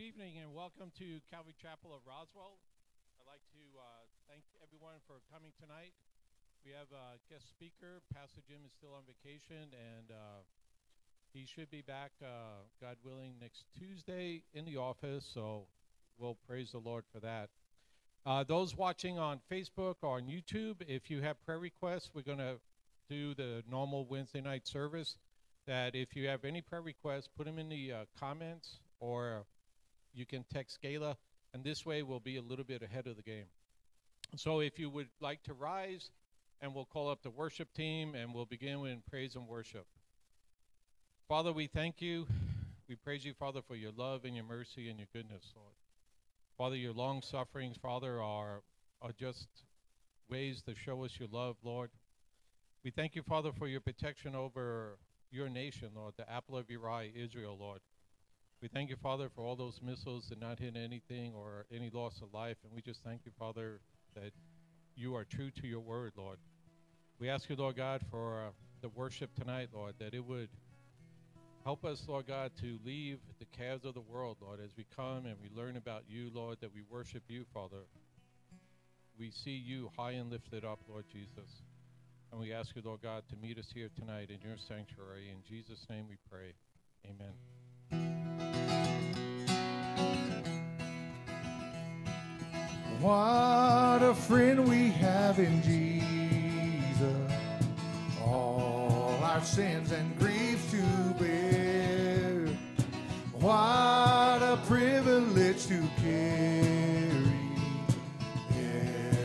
Good evening and welcome to Calvary Chapel of Roswell. I'd like to uh, thank everyone for coming tonight. We have a guest speaker. Pastor Jim is still on vacation and uh, he should be back, uh, God willing, next Tuesday in the office. So we'll praise the Lord for that. Uh, those watching on Facebook or on YouTube, if you have prayer requests, we're going to do the normal Wednesday night service. That if you have any prayer requests, put them in the uh, comments or you can text Gala, and this way we'll be a little bit ahead of the game. So if you would like to rise, and we'll call up the worship team, and we'll begin with praise and worship. Father, we thank you. We praise you, Father, for your love and your mercy and your goodness, Lord. Father, your long sufferings, Father, are, are just ways to show us your love, Lord. We thank you, Father, for your protection over your nation, Lord, the apple of your eye, Israel, Lord. We thank you, Father, for all those missiles that not hit anything or any loss of life. And we just thank you, Father, that you are true to your word, Lord. We ask you, Lord God, for uh, the worship tonight, Lord, that it would help us, Lord God, to leave the cares of the world, Lord, as we come and we learn about you, Lord, that we worship you, Father. We see you high and lifted up, Lord Jesus. And we ask you, Lord God, to meet us here tonight in your sanctuary. In Jesus' name we pray. Amen. What a friend we have in Jesus. All our sins and griefs to bear. What a privilege to carry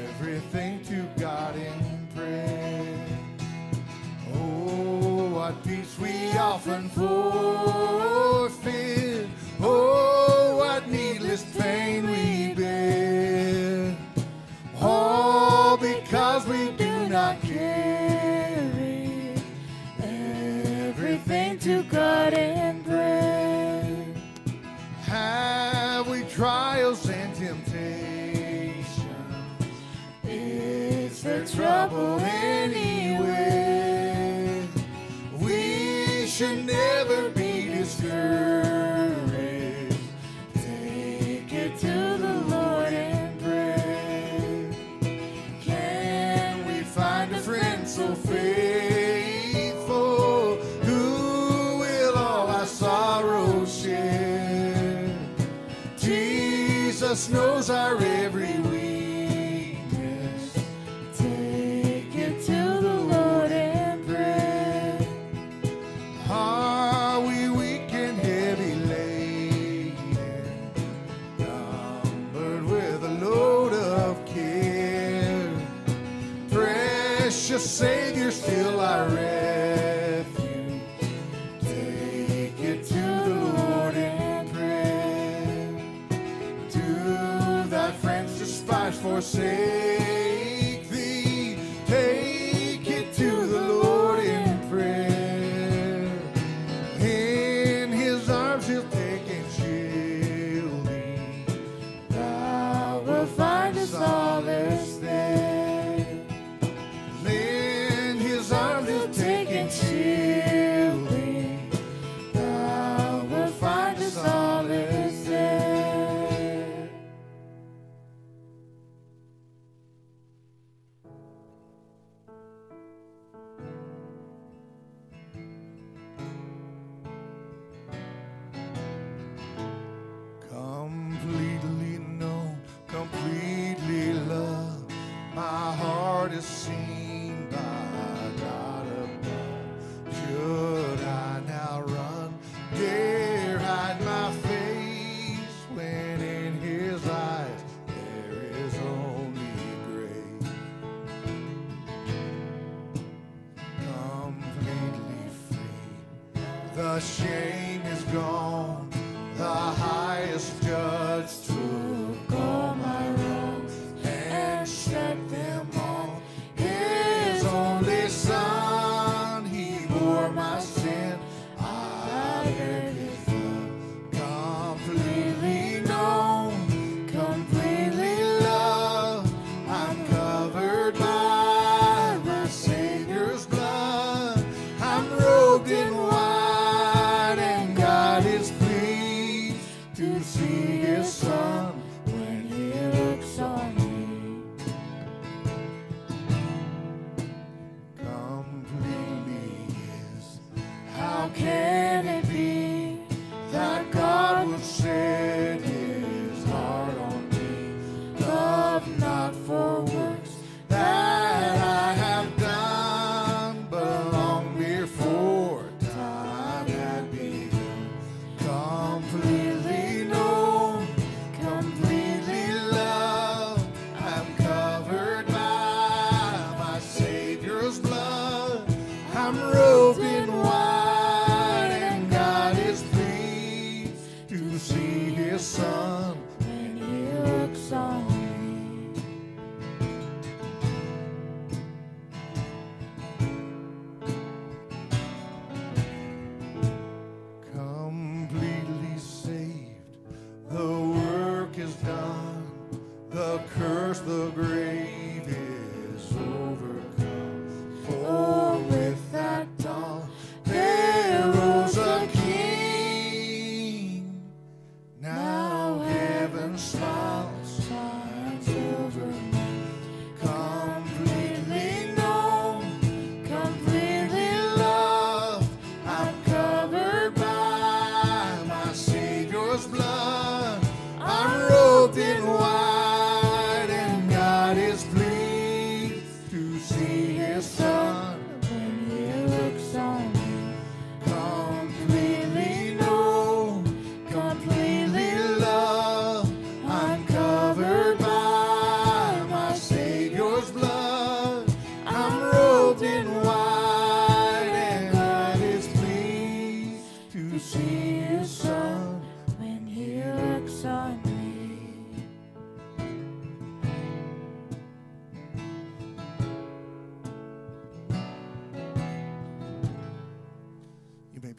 everything to God in prayer. Oh, what peace we often forfeit. Trouble anywhere? The shame is gone. The highest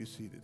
seated.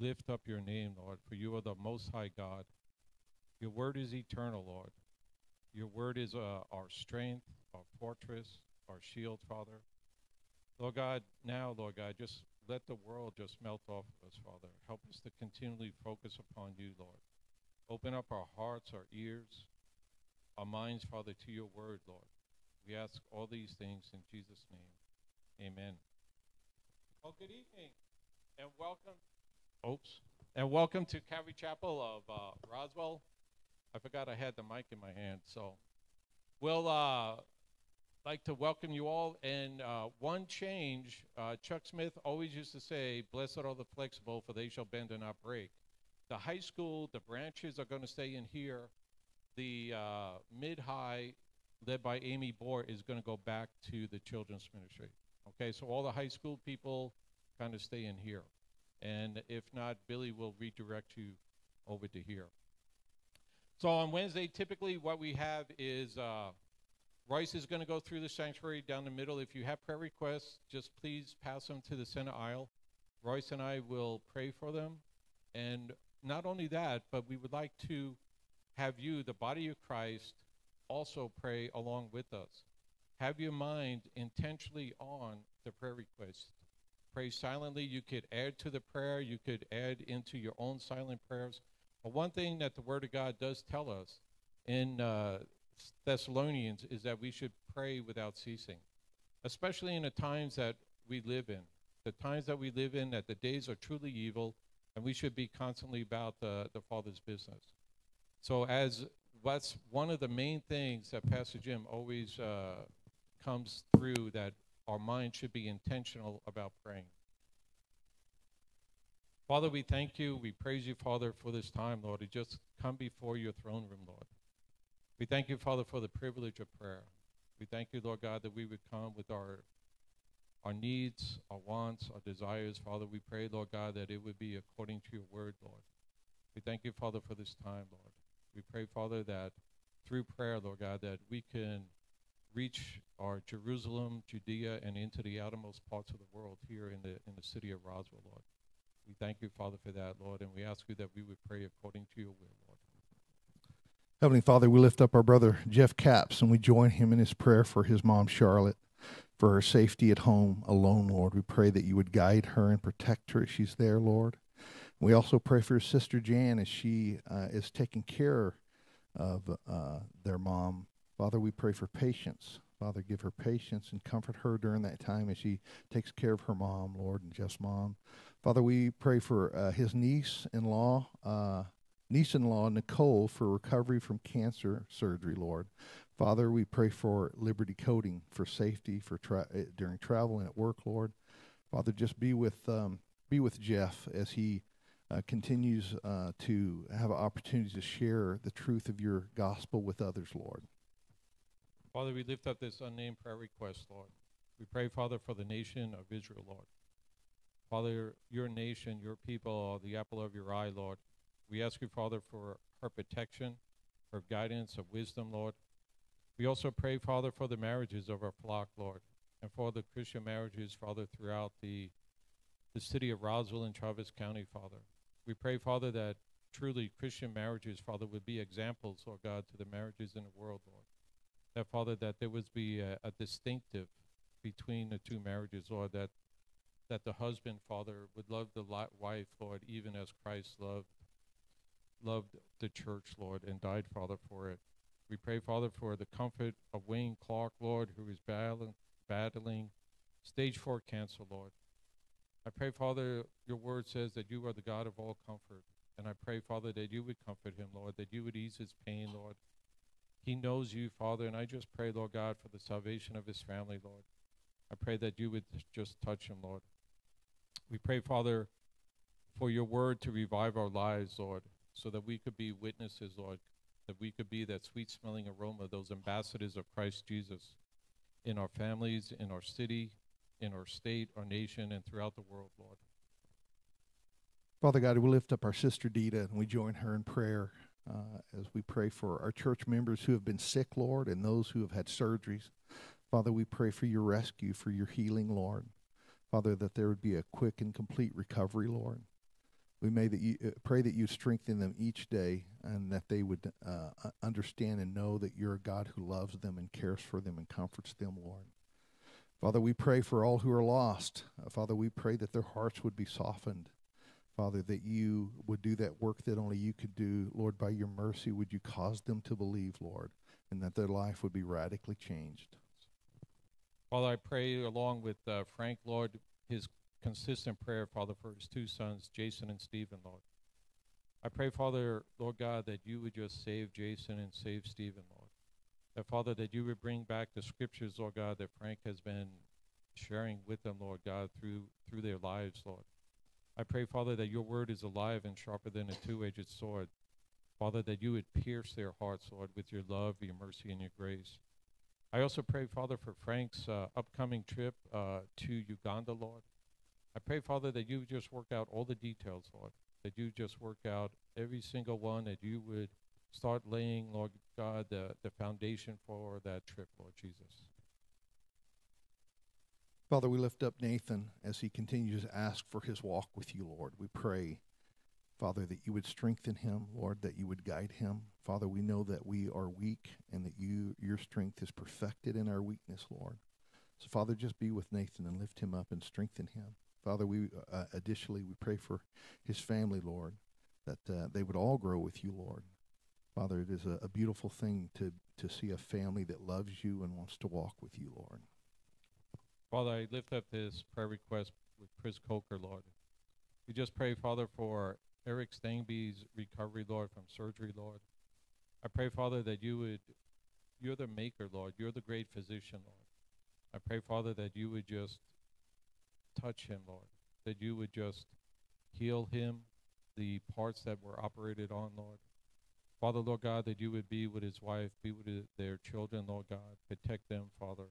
Lift up your name, Lord, for you are the Most High God. Your word is eternal, Lord. Your word is uh, our strength, our fortress, our shield, Father. Lord God, now, Lord God, just let the world just melt off of us, Father. Help us to continually focus upon you, Lord. Open up our hearts, our ears, our minds, Father, to your word, Lord. We ask all these things in Jesus' name. Amen. Well, good evening, and welcome. Oops, and welcome to Calvary Chapel of uh, Roswell. I forgot I had the mic in my hand, so we'll uh, like to welcome you all. And uh, one change, uh, Chuck Smith always used to say, "Blessed are the flexible, for they shall bend and not break." The high school, the branches are going to stay in here. The uh, mid-high, led by Amy Bohr, is going to go back to the children's ministry. Okay, so all the high school people kind of stay in here. And if not, Billy will redirect you over to here. So on Wednesday, typically what we have is uh, Royce is going to go through the sanctuary down the middle. If you have prayer requests, just please pass them to the center aisle. Royce and I will pray for them. And not only that, but we would like to have you, the body of Christ, also pray along with us. Have your mind intentionally on the prayer request. Pray silently. You could add to the prayer, you could add into your own silent prayers. But one thing that the Word of God does tell us in uh, Thessalonians is that we should pray without ceasing, especially in the times that we live in. The times that we live in, that the days are truly evil, and we should be constantly about the, the Father's business. So, as that's one of the main things that Pastor Jim always uh, comes through that our mind should be intentional about praying. Father, we thank you. We praise you, Father, for this time, Lord, to just come before your throne room, Lord. We thank you, Father, for the privilege of prayer. We thank you, Lord God, that we would come with our our needs, our wants, our desires. Father, we pray, Lord God, that it would be according to your word, Lord. We thank you, Father, for this time, Lord. We pray, Father, that through prayer, Lord God, that we can reach our Jerusalem, Judea, and into the outermost parts of the world here in the in the city of Roswell, Lord. We thank you, Father, for that, Lord, and we ask you that we would pray according to your will, Lord. Heavenly Father, we lift up our brother Jeff Capps and we join him in his prayer for his mom, Charlotte, for her safety at home alone, Lord. We pray that you would guide her and protect her as she's there, Lord. We also pray for his sister Jan as she uh, is taking care of uh, their mom. Father, we pray for patience. Father, give her patience and comfort her during that time as she takes care of her mom, Lord, and Jeff's mom. Father, we pray for uh, his niece-in-law, uh, niece-in-law Nicole, for recovery from cancer surgery, Lord. Father, we pray for Liberty Coding for safety for tra- uh, during travel and at work, Lord. Father, just be with um, be with Jeff as he uh, continues uh, to have opportunity to share the truth of your gospel with others, Lord. Father, we lift up this unnamed prayer request, Lord. We pray, Father, for the nation of Israel, Lord. Father, your nation, your people are the apple of your eye, Lord. We ask you, Father, for her protection, her guidance, of wisdom, Lord. We also pray, Father, for the marriages of our flock, Lord, and for the Christian marriages, Father, throughout the the city of Roswell and Travis County, Father. We pray, Father, that truly Christian marriages, Father, would be examples, Lord God, to the marriages in the world, Lord. That, Father, that there would be a, a distinctive between the two marriages, or that that the husband, Father, would love the wife, Lord, even as Christ loved loved the church, Lord, and died, Father, for it. We pray, Father, for the comfort of Wayne Clark, Lord, who is battling, battling stage four cancer, Lord. I pray, Father, your word says that you are the God of all comfort. And I pray, Father, that you would comfort him, Lord, that you would ease his pain, Lord. He knows you, Father, and I just pray, Lord God, for the salvation of his family, Lord. I pray that you would just touch him, Lord. We pray, Father, for your word to revive our lives, Lord, so that we could be witnesses, Lord, that we could be that sweet smelling aroma, those ambassadors of Christ Jesus in our families, in our city, in our state, our nation, and throughout the world, Lord. Father God, we lift up our sister Dita and we join her in prayer uh, as we pray for our church members who have been sick, Lord, and those who have had surgeries. Father, we pray for your rescue, for your healing, Lord. Father, that there would be a quick and complete recovery, Lord. We may that you uh, pray that you strengthen them each day, and that they would uh, understand and know that you're a God who loves them and cares for them and comforts them, Lord. Father, we pray for all who are lost. Father, we pray that their hearts would be softened. Father, that you would do that work that only you could do. Lord, by your mercy, would you cause them to believe, Lord, and that their life would be radically changed. Father, I pray along with uh, Frank, Lord, his consistent prayer, Father, for his two sons, Jason and Stephen, Lord. I pray, Father, Lord God, that you would just save Jason and save Stephen, Lord. That, Father, that you would bring back the scriptures, Lord God, that Frank has been sharing with them, Lord God, through through their lives, Lord. I pray, Father, that your word is alive and sharper than a two-edged sword. Father, that you would pierce their hearts, Lord, with your love, your mercy, and your grace. I also pray, Father, for Frank's uh, upcoming trip uh, to Uganda, Lord. I pray, Father, that you just work out all the details, Lord. That you just work out every single one, that you would start laying, Lord God, the, the foundation for that trip, Lord Jesus. Father, we lift up Nathan as he continues to ask for his walk with you, Lord. We pray, Father, that you would strengthen him, Lord, that you would guide him. Father, we know that we are weak and that you your strength is perfected in our weakness, Lord. So, Father, just be with Nathan and lift him up and strengthen him. Father, we uh, additionally we pray for his family, Lord, that uh, they would all grow with you, Lord. Father, it is a, a beautiful thing to to see a family that loves you and wants to walk with you, Lord. Father, I lift up this prayer request with Chris Coker, Lord. We just pray, Father, for Eric Stangby's recovery, Lord, from surgery, Lord. I pray, Father, that you would, you're the maker, Lord. You're the great physician, Lord. I pray, Father, that you would just touch him, Lord. That you would just heal him, the parts that were operated on, Lord. Father, Lord God, that you would be with his wife, be with their children, Lord God. Protect them, Father.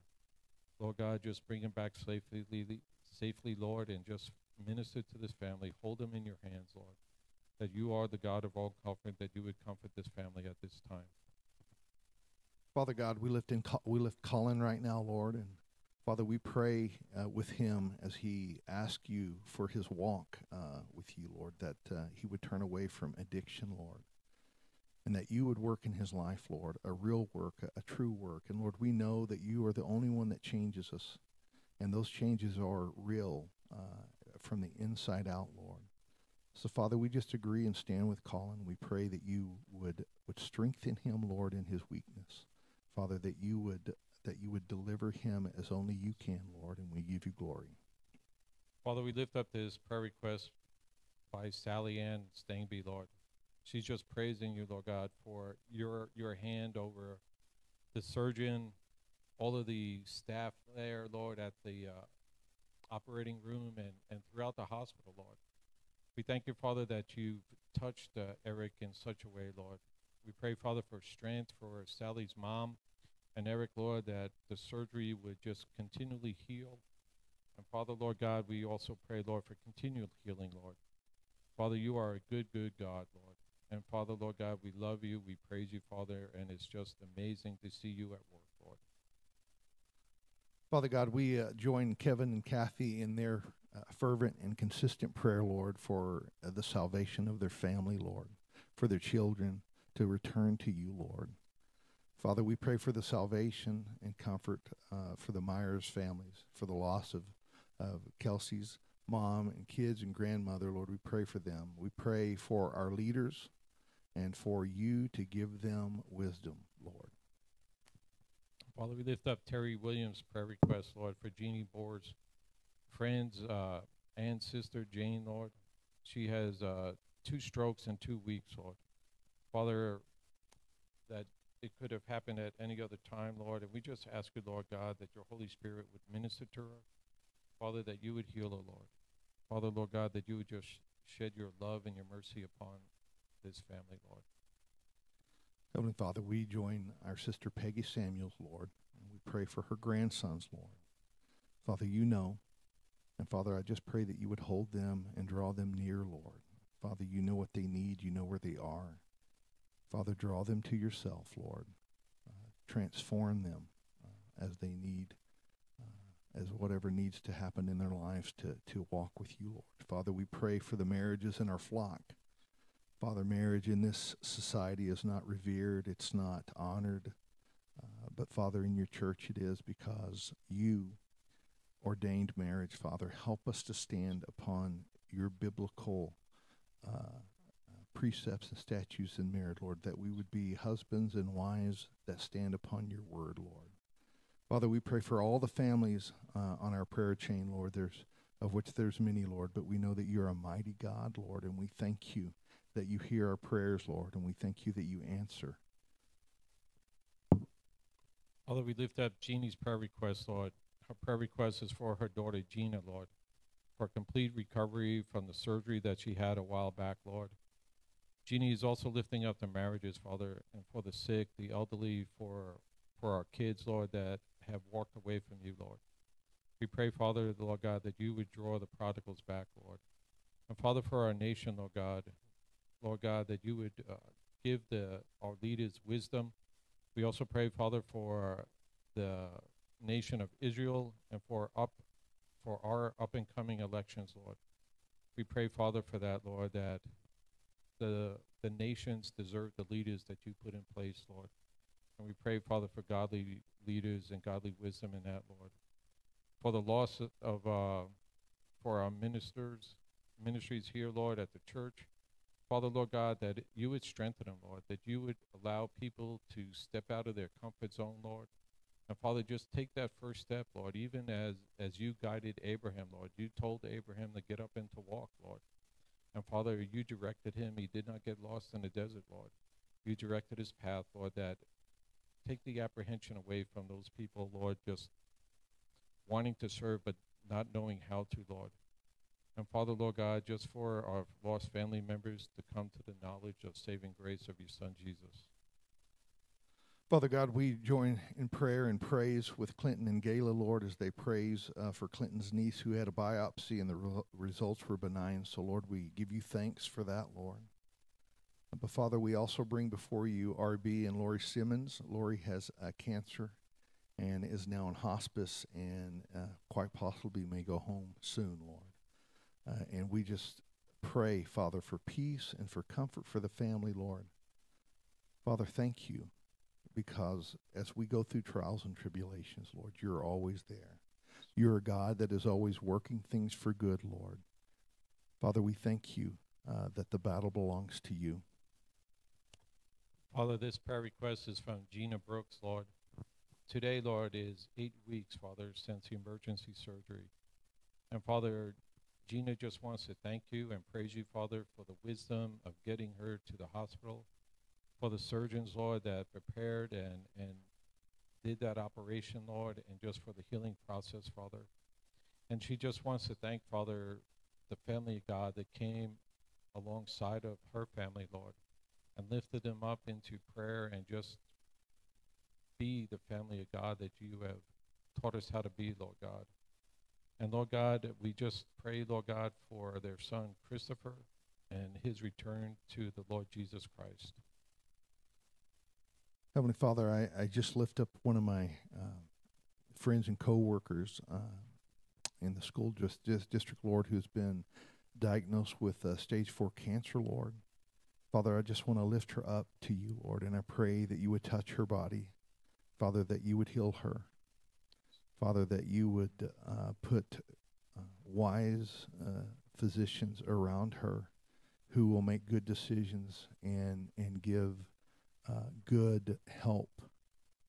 Lord God, just bring him back safely, safely, Lord, and just minister to this family. Hold them in your hands, Lord. That you are the God of all comfort, that you would comfort this family at this time. Father God, we lift in we lift Colin right now, Lord, and Father, we pray uh, with him as he asks you for his walk uh, with you, Lord, that uh, he would turn away from addiction, Lord, and that you would work in his life, Lord, a real work, a, a true work. And Lord, we know that you are the only one that changes us, and those changes are real uh, from the inside out, Lord. So, Father, we just agree and stand with Colin. We pray that you would would strengthen him, Lord, in his weakness. Father, that you would that you would deliver him as only you can, Lord, and we give you glory. Father, we lift up this prayer request by Sally Ann Stangby, Lord. She's just praising you, Lord God, for your your hand over the surgeon, all of the staff there, Lord, at the uh, operating room and, and throughout the hospital, Lord. We thank you, Father, that you've touched uh, Eric in such a way, Lord. We pray, Father, for strength for Sally's mom and Eric, Lord, that the surgery would just continually heal. And Father, Lord God, we also pray, Lord, for continual healing, Lord. Father, you are a good, good God, Lord. And Father, Lord God, we love you. We praise you, Father, and it's just amazing to see you at work, Lord. Father God, we uh, join Kevin and Kathy in their uh, fervent and consistent prayer, Lord, for uh, the salvation of their family, Lord, for their children to return to you, Lord. Father, we pray for the salvation and comfort uh, for the Myers families, for the loss of, of Kelsey's mom and kids and grandmother, Lord. We pray for them. We pray for our leaders and for you to give them wisdom, Lord. Father, we lift up Terry Williams' prayer request, Lord, for Jeannie Boer's friends uh, and sister Jane, Lord. She has uh, two strokes in two weeks, Lord. Father, that it could have happened at any other time, Lord, and we just ask you, Lord God, that your Holy Spirit would minister to her. Father, that you would heal her, Lord. Father, Lord God, that you would just shed your love and your mercy upon this family, Lord. Heavenly Father, we join our sister Peggy Samuels, Lord, and we pray for her grandsons, Lord. Father, you know. And Father, I just pray that you would hold them and draw them near, Lord. Father, you know what they need, you know where they are. Father, draw them to yourself, Lord. Uh, transform them uh, as they need, uh, as whatever needs to happen in their lives to, to walk with you, Lord. Father, we pray for the marriages in our flock. Father, marriage in this society is not revered, it's not honored. Uh, but Father, in your church it is because you ordained marriage, Father. Help us to stand upon your biblical uh, precepts and statutes in marriage, Lord, that we would be husbands and wives that stand upon your word, Lord. Father, we pray for all the families uh, on our prayer chain, Lord. There's of which there's many, Lord, but we know that you're a mighty God, Lord, and we thank you that you hear our prayers, Lord, and we thank you that you answer. Father, we lift up Jeannie's prayer request, Lord. Her prayer request is for her daughter Gina, Lord, for complete recovery from the surgery that she had a while back, Lord. Jeannie is also lifting up the marriages, Father, and for the sick, the elderly, for for our kids, Lord, that have walked away from you, Lord. We pray, Father, Lord God, that you would draw the prodigals back, Lord. And Father, for our nation, Lord God, Lord God, that you would uh, give the our leaders wisdom. We also pray, Father, for the nation of Israel and for up for our up and coming elections, Lord. We pray, Father, for that, Lord, that the the nations deserve the leaders that you put in place, Lord. And we pray, Father, for godly leaders and godly wisdom in that, Lord. For the loss of uh, for our ministers, ministries here, Lord, at the church. Father, Lord God, that you would strengthen them, Lord, that you would allow people to step out of their comfort zone, Lord. And Father, just take that first step, Lord, even as, as you guided Abraham, Lord. You told Abraham to get up and to walk, Lord. And Father, you directed him. He did not get lost in the desert, Lord. You directed his path, Lord, that take the apprehension away from those people, Lord, just wanting to serve but not knowing how to, Lord. And Father, Lord God, just for our lost family members to come to the knowledge of saving grace of your Son Jesus. Father God, we join in prayer and praise with Clinton and Gayla, Lord, as they praise uh, for Clinton's niece who had a biopsy and the re- results were benign. So, Lord, we give you thanks for that, Lord. But, Father, we also bring before you RB and Lori Simmons. Lori has uh, cancer and is now in hospice and uh, quite possibly may go home soon, Lord. Uh, and we just pray, Father, for peace and for comfort for the family, Lord. Father, thank you because as we go through trials and tribulations, Lord, you're always there. You're a God that is always working things for good, Lord. Father, we thank you uh, that the battle belongs to you. Father, this prayer request is from Gina Brooks, Lord. Today, Lord, is eight weeks, Father, since the emergency surgery. And Father, Gina just wants to thank you and praise you, Father, for the wisdom of getting her to the hospital, for the surgeons, Lord, that prepared and, and did that operation, Lord, and just for the healing process, Father. And she just wants to thank, Father, the family of God that came alongside of her family, Lord, and lifted them up into prayer and just be the family of God that you have taught us how to be, Lord God. And Lord God, we just pray, Lord God, for their son Christopher and his return to the Lord Jesus Christ. Heavenly Father, I, I just lift up one of my uh, friends and coworkers uh, in the school just, just district, Lord, who's been diagnosed with uh, stage four cancer, Lord. Father, I just want to lift her up to you, Lord, and I pray that you would touch her body. Father, that you would heal her. Father, that you would uh, put uh, wise uh, physicians around her who will make good decisions and, and give uh, good help.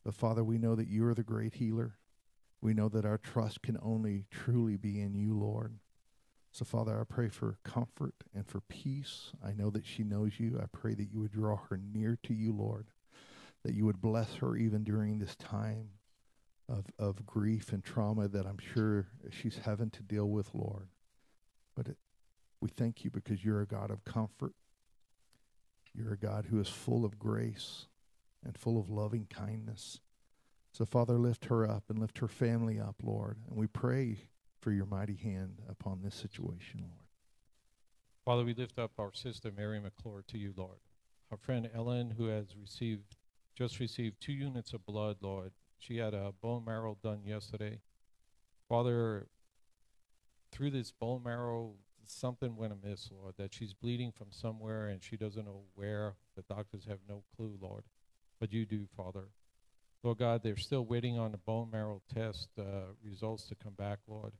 But Father, we know that you are the great healer. We know that our trust can only truly be in you, Lord. So, Father, I pray for comfort and for peace. I know that she knows you. I pray that you would draw her near to you, Lord, that you would bless her even during this time of, of grief and trauma that I'm sure she's having to deal with, Lord. But it, we thank you because you're a God of comfort. You're a God who is full of grace and full of loving kindness. So, Father, lift her up and lift her family up, Lord. And we pray for your mighty hand upon this situation, Lord. Father, we lift up our sister Mary McClure to you, Lord. Our friend Ellen, who has received just received two units of blood, Lord. She had a bone marrow done yesterday. Father, through this bone marrow, something went amiss, Lord, that she's bleeding from somewhere and she doesn't know where. The doctors have no clue, Lord. But you do, Father. Lord God, they're still waiting on the bone marrow test uh, results to come back, Lord.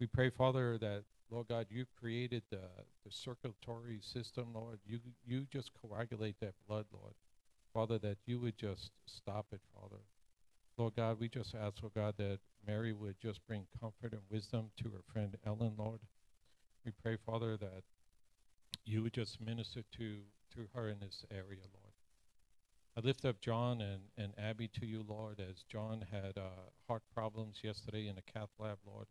We pray, Father, that, Lord God, you created the, the circulatory system, Lord. You, you just coagulate that blood, Lord. Father, that you would just stop it, Father. Lord God, we just ask, Lord God, that Mary would just bring comfort and wisdom to her friend Ellen, Lord. We pray, Father, that you would just minister to, to her in this area, Lord. I lift up John and, and Abby to you, Lord, as John had uh, heart problems yesterday in the cath lab, Lord.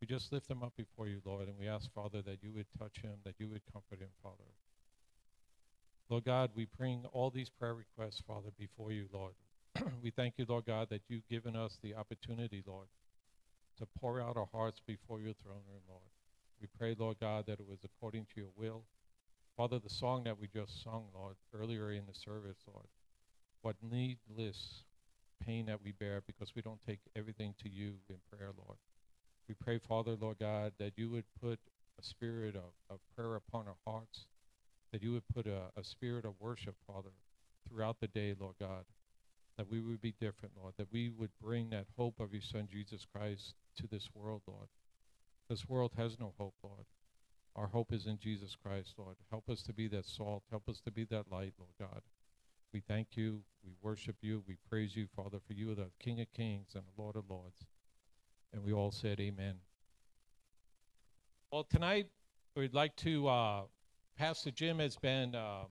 We just lift them up before you, Lord, and we ask, Father, that you would touch him, that you would comfort him, Father. Lord God, we bring all these prayer requests, Father, before you, Lord. we thank you, Lord God, that you've given us the opportunity, Lord, to pour out our hearts before your throne room, Lord. We pray, Lord God, that it was according to your will. Father, the song that we just sung, Lord, earlier in the service, Lord, what needless pain that we bear because we don't take everything to you in prayer, Lord. We pray, Father, Lord God, that you would put a spirit of, of prayer upon our hearts, that you would put a, a spirit of worship, Father, throughout the day, Lord God, that we would be different, Lord, that we would bring that hope of your Son, Jesus Christ, to this world, Lord. This world has no hope, Lord. Our hope is in Jesus Christ, Lord. Help us to be that salt. Help us to be that light, Lord God. We thank you. We worship you. We praise you, Father, for you are the King of kings and the Lord of lords. And we all said, Amen. Well, tonight we'd like to, uh, Pastor Jim has been, uh,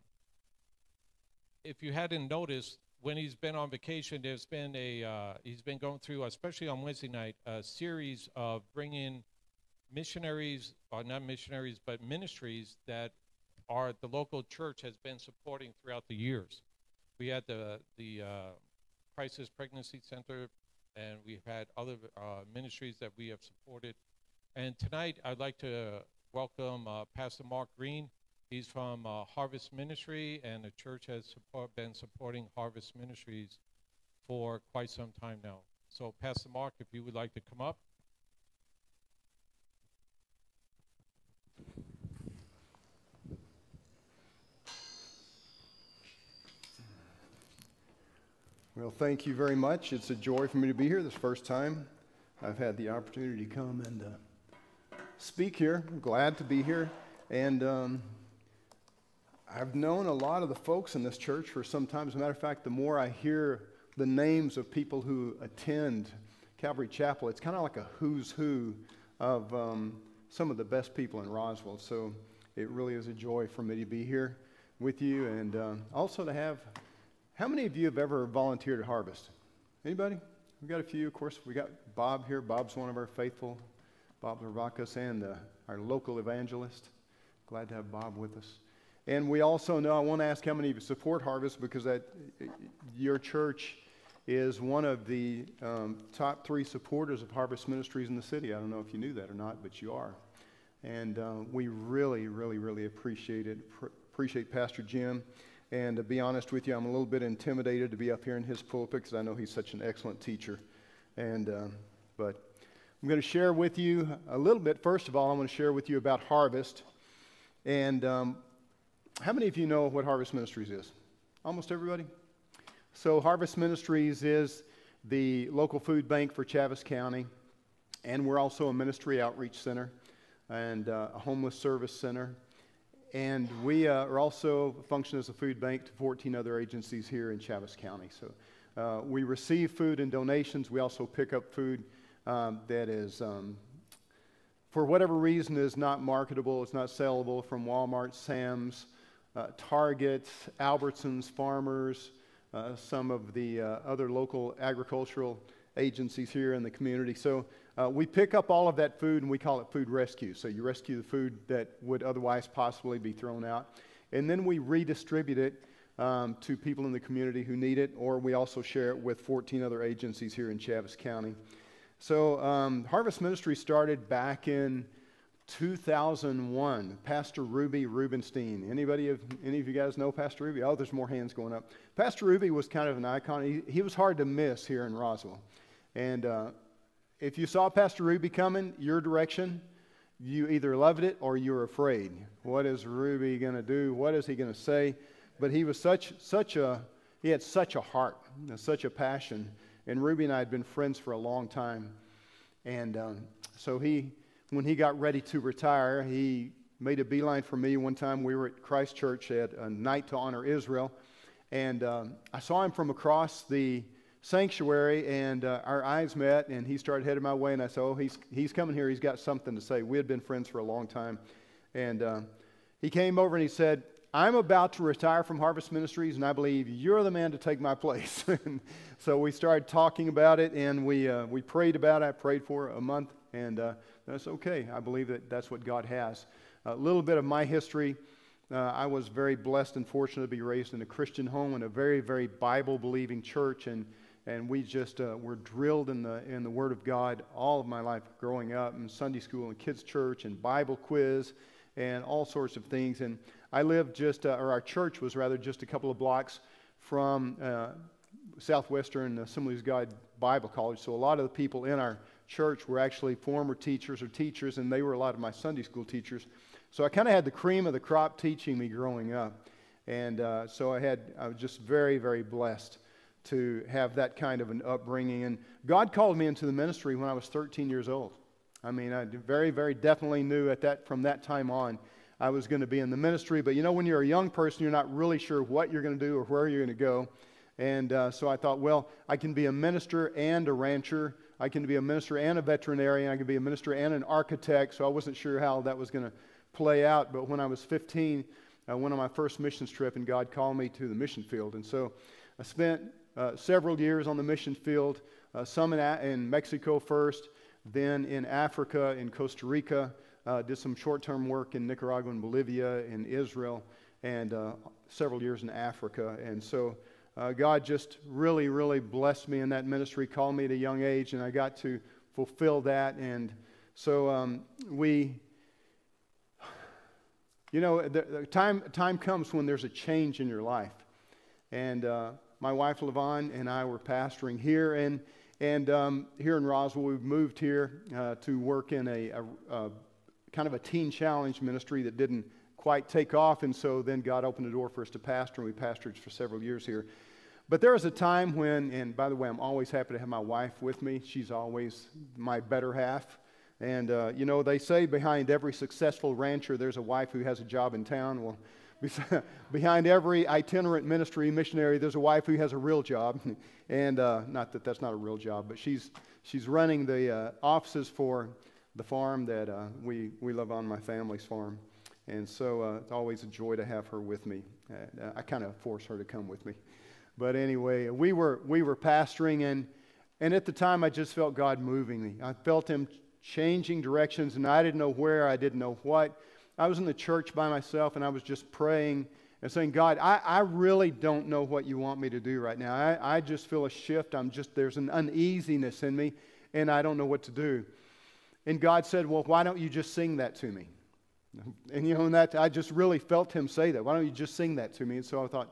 if you hadn't noticed, when he's been on vacation, there's been a, uh, he's been going through, especially on Wednesday night, a series of bringing missionaries, or not missionaries, but ministries that our the local church has been supporting throughout the years. We had the the uh, crisis pregnancy center, and we've had other uh, ministries that we have supported. And tonight, I'd like to welcome uh, Pastor Mark Green. He's from uh, Harvest Ministry, and the church has support, been supporting Harvest Ministries for quite some time now. So, Pastor Mark, if you would like to come up. Well, thank you very much. It's a joy for me to be here this first time. I've had the opportunity to come and uh, speak here. I'm glad to be here. And um, I've known a lot of the folks in this church for some time. As a matter of fact, the more I hear the names of people who attend Calvary Chapel, it's kind of like a who's who of um, some of the best people in Roswell. So it really is a joy for me to be here with you and uh, also to have how many of you have ever volunteered at Harvest? Anybody? We've got a few. Of course, we got Bob here. Bob's one of our faithful, Bob Lavacas, and uh, our local evangelist. Glad to have Bob with us. And we also know, I want to ask how many of you support Harvest because that your church is one of the um, top three supporters of Harvest Ministries in the city. I don't know if you knew that or not, but you are. And uh, we really, really, really appreciate it. Pr- appreciate Pastor Jim and to be honest with you, I'm a little bit intimidated to be up here in his pulpit because I know he's such an excellent teacher. And, uh, but I'm going to share with you a little bit. First of all, I'm going to share with you about Harvest. And um, how many of you know what Harvest Ministries is? Almost everybody? So, Harvest Ministries is the local food bank for Chaves County, and we're also a ministry outreach center and uh, a homeless service center and we uh, are also function as a food bank to 14 other agencies here in Chaves County. So uh, we receive food and donations. We also pick up food um, that is, um, for whatever reason, is not marketable, it's not sellable from Walmart, Sam's, uh, Target, Albertsons, Farmers, uh, some of the uh, other local agricultural agencies here in the community. So uh, we pick up all of that food and we call it food rescue. So you rescue the food that would otherwise possibly be thrown out. And then we redistribute it um, to people in the community who need it, or we also share it with 14 other agencies here in Chaves County. So um, Harvest Ministry started back in 2001. Pastor Ruby Rubenstein. Anybody of any of you guys know Pastor Ruby? Oh, there's more hands going up. Pastor Ruby was kind of an icon. He, he was hard to miss here in Roswell. And uh, if you saw Pastor Ruby coming your direction, you either loved it or you were afraid. What is Ruby going to do? What is he going to say? But he was such, such a, he had such a heart, and such a passion. And Ruby and I had been friends for a long time. And um, so he, when he got ready to retire, he made a beeline for me. One time we were at Christ Church at a night to honor Israel. And um, I saw him from across the sanctuary, and uh, our eyes met, and he started heading my way, and I said, "Oh, he's he's coming here. He's got something to say." We had been friends for a long time, and uh, he came over and he said, "I'm about to retire from Harvest Ministries, and I believe you're the man to take my place." so we started talking about it, and we uh, we prayed about it. I prayed for a month, and uh, that's okay. I believe that that's what God has. A little bit of my history. Uh, I was very blessed and fortunate to be raised in a Christian home in a very, very Bible believing church. And and we just uh, were drilled in the in the Word of God all of my life growing up in Sunday school and kids church and Bible quiz and all sorts of things. And I lived just, uh, or our church was rather just a couple of blocks from uh, Southwestern Assemblies God Bible College. So a lot of the people in our church were actually former teachers or teachers, and they were a lot of my Sunday school teachers. So I kind of had the cream of the crop teaching me growing up. And uh, so I had, I was just very, very blessed to have that kind of an upbringing. And God called me into the ministry when I was 13 years old. I mean, I very, very definitely knew at that from that time on I was going to be in the ministry. But you know, when you're a young person, you're not really sure what you're going to do or where you're going to go. And uh, so I thought, well, I can be a minister and a rancher. I can be a minister and a veterinarian. I can be a minister and an architect. So I wasn't sure how that was going to play out. But when I was 15, I went on my first missions trip, and God called me to the mission field. And so I spent uh, several years on the mission field, uh, some in, in, Mexico first, then in Africa, in Costa Rica, uh, did some short term work in Nicaragua and Bolivia, in Israel, and uh, several years in Africa. And so uh, God just really, really blessed me in that ministry, called me at a young age, and I got to fulfill that. And so um, we, you know, the, the, time, time comes when there's a change in your life. And uh, my wife, Levon, and I were pastoring here. And, and um, here in Roswell, we've moved here uh, to work in a, a, a kind of a teen challenge ministry that didn't quite take off. And so then God opened the door for us to pastor, and we pastored for several years here. But there was a time when, and by the way, I'm always happy to have my wife with me. She's always my better half. And, uh, you know, they say behind every successful rancher, there's a wife who has a job in town. Well, behind every itinerant ministry missionary, there's a wife who has a real job. and uh, not that that's not a real job, but she's, she's running the uh, offices for the farm that uh, we, we live on, my family's farm. And so uh, it's always a joy to have her with me. Uh, I kind of force her to come with me. But anyway, we were, we were pastoring, and, and at the time I just felt God moving me. I felt Him changing directions, and I didn't know where, I didn't know what. I was in the church by myself, and I was just praying and saying, God, I, I really don't know what you want me to do right now. I, I just feel a shift. I'm just, there's an uneasiness in me, and I don't know what to do. And God said, Well, why don't you just sing that to me? And you know, and that I just really felt him say that. Why don't you just sing that to me? And so I thought,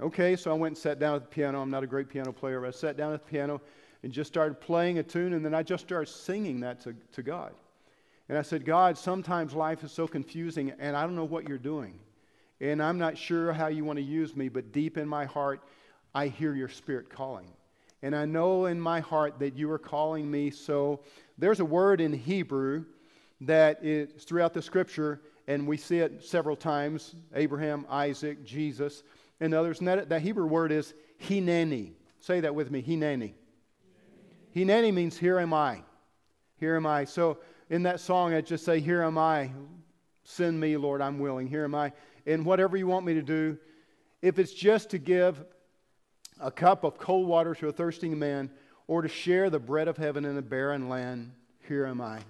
okay. So I went and sat down at the piano. I'm not a great piano player, but I sat down at the piano and just started playing a tune, and then I just started singing that to, to God. And I said, God, sometimes life is so confusing, and I don't know what you're doing. And I'm not sure how you want to use me, but deep in my heart, I hear your spirit calling. And I know in my heart that you are calling me. So there's a word in Hebrew that is throughout the scripture, and we see it several times Abraham, Isaac, Jesus, and others. And that, that Hebrew word is hineni. Say that with me hineni. Hineni means here am I. Here am I. So in that song, I just say, Here am I. Send me, Lord, I'm willing. Here am I. And whatever you want me to do, if it's just to give a cup of cold water to a thirsting man or to share the bread of heaven in a barren land, here am I.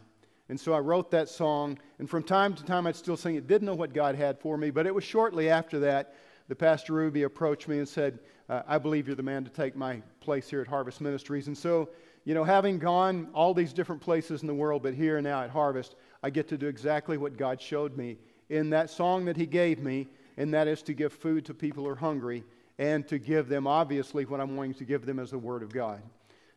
And so I wrote that song, and from time to time I'd still sing it. Didn't know what God had for me, but it was shortly after that that Pastor Ruby approached me and said, uh, I believe you're the man to take my place here at Harvest Ministries. And so, you know, having gone all these different places in the world, but here now at Harvest, I get to do exactly what God showed me in that song that He gave me, and that is to give food to people who are hungry and to give them, obviously, what I'm wanting to give them as the Word of God.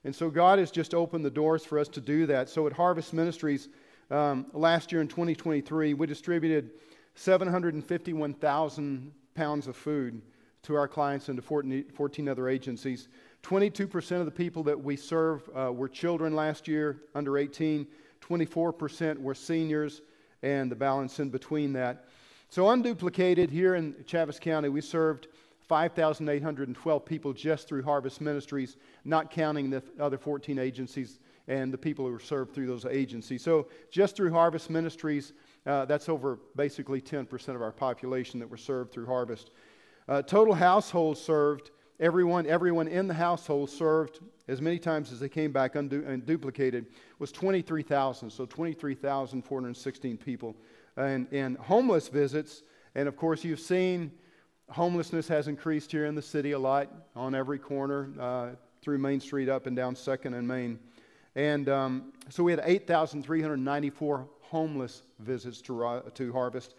And so God has just opened the doors for us to do that. So at Harvest Ministries, um, last year in 2023, we distributed 751,000 pounds of food to our clients and to 14, 14 other agencies. 22% of the people that we serve uh, were children last year, under 18. 24% were seniors, and the balance in between that. So, unduplicated here in Chaves County, we served 5,812 people just through Harvest Ministries, not counting the other 14 agencies and the people who were served through those agencies. So, just through Harvest Ministries, uh, that's over basically 10% of our population that were served through Harvest. Uh, total households served, everyone, everyone in the household served as many times as they came back undu- and duplicated, was 23,000. So, 23,416 people. And, and homeless visits, and of course, you've seen homelessness has increased here in the city a lot on every corner uh, through Main Street up and down Second and Main. And um, so we had 8,394 homeless visits to, to Harvest.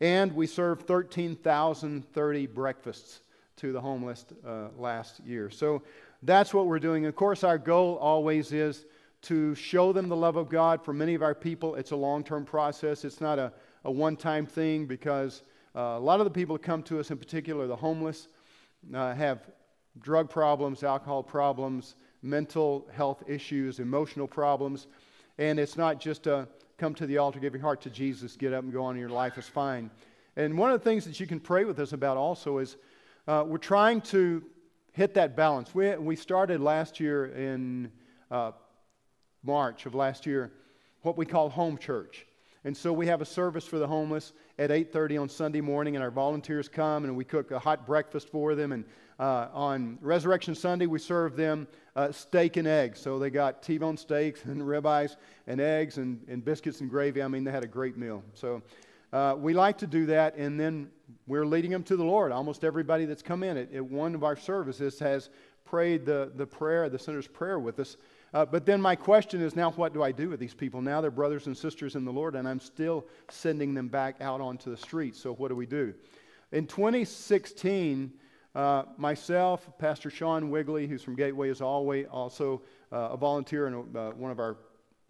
And we served 13,030 breakfasts to the homeless uh, last year. So that's what we're doing. Of course, our goal always is to show them the love of God. For many of our people, it's a long term process, it's not a, a one time thing because uh, a lot of the people that come to us, in particular the homeless, uh, have drug problems, alcohol problems, mental health issues, emotional problems. And it's not just a come to the altar, give your heart to Jesus, get up and go on, and your life is fine. And one of the things that you can pray with us about also is uh, we're trying to hit that balance. We, we started last year in uh, March of last year what we call home church. And so we have a service for the homeless at 8:30 on Sunday morning, and our volunteers come and we cook a hot breakfast for them. And uh, on Resurrection Sunday, we serve them uh, steak and eggs. So they got T-bone steaks and ribeyes and eggs and, and biscuits and gravy. I mean, they had a great meal. So uh, we like to do that, and then we're leading them to the Lord. Almost everybody that's come in at, at one of our services has prayed the, the prayer, the sinner's prayer with us. Uh, but then my question is now, what do I do with these people? Now they're brothers and sisters in the Lord, and I'm still sending them back out onto the streets. So what do we do? In 2016, uh, myself, Pastor Sean Wigley, who's from Gateway, is always also uh, a volunteer and uh, one of our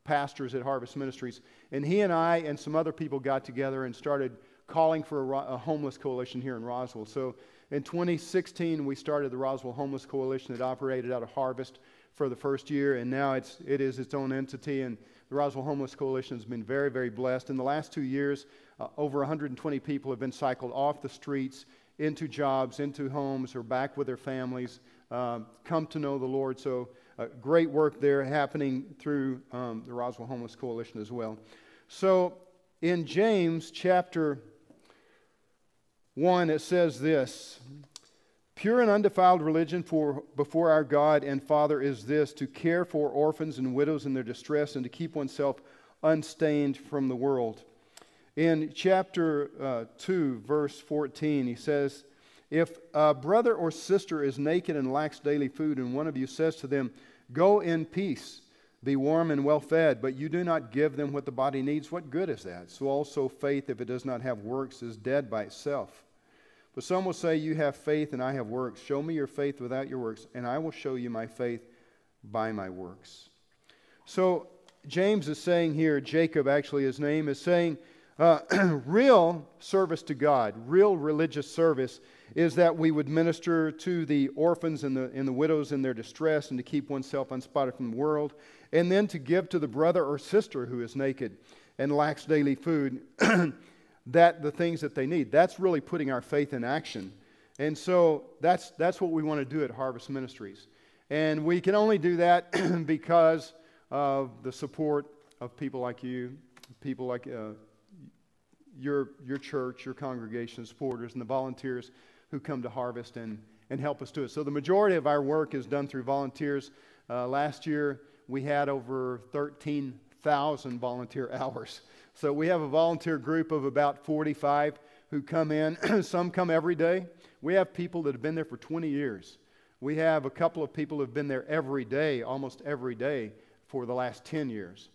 pastors at Harvest Ministries. And he and I and some other people got together and started calling for a, a homeless coalition here in Roswell. So in 2016, we started the Roswell Homeless Coalition that operated out of Harvest for the first year, and now it's, it is its own entity. And the Roswell Homeless Coalition has been very, very blessed. In the last two years, uh, over 120 people have been cycled off the streets into jobs, into homes, or back with their families, uh, come to know the Lord. So, uh, great work there happening through um, the Roswell Homeless Coalition as well. So, in James chapter 1, it says this Pure and undefiled religion for, before our God and Father is this to care for orphans and widows in their distress and to keep oneself unstained from the world. In chapter uh, 2, verse 14, he says, If a brother or sister is naked and lacks daily food, and one of you says to them, Go in peace, be warm and well fed, but you do not give them what the body needs, what good is that? So also faith, if it does not have works, is dead by itself. But some will say, You have faith and I have works. Show me your faith without your works, and I will show you my faith by my works. So James is saying here, Jacob actually, his name, is saying, uh, real service to God, real religious service, is that we would minister to the orphans and the, and the widows in their distress and to keep oneself unspotted from the world, and then to give to the brother or sister who is naked and lacks daily food that the things that they need. That's really putting our faith in action. And so that's, that's what we want to do at Harvest Ministries. And we can only do that because of the support of people like you, people like uh, your, your church, your congregation, supporters, and the volunteers who come to Harvest and, and help us do it. So the majority of our work is done through volunteers. Uh, last year, we had over 13,000 volunteer hours. So we have a volunteer group of about 45 who come in. Some come every day. We have people that have been there for 20 years. We have a couple of people who have been there every day, almost every day, for the last 10 years.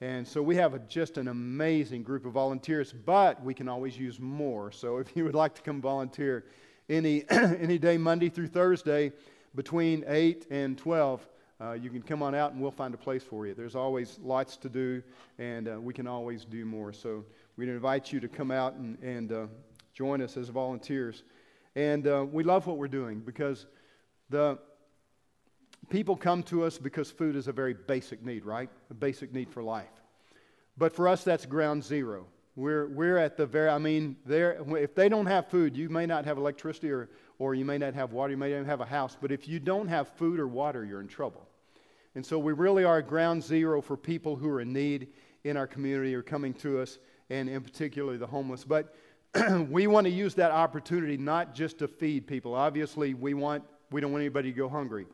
And so we have a, just an amazing group of volunteers, but we can always use more. So if you would like to come volunteer any, any day, Monday through Thursday, between 8 and 12, uh, you can come on out and we'll find a place for you. There's always lots to do, and uh, we can always do more. So we'd invite you to come out and, and uh, join us as volunteers. And uh, we love what we're doing because the people come to us because food is a very basic need, right? A basic need for life. But for us, that's ground zero. We're, we're at the very, I mean, there if they don't have food, you may not have electricity or, or you may not have water, you may not have a house, but if you don't have food or water, you're in trouble. And so we really are ground zero for people who are in need in our community or coming to us, and in particular the homeless. But we want to use that opportunity not just to feed people. Obviously, we want we don't want anybody to go hungry.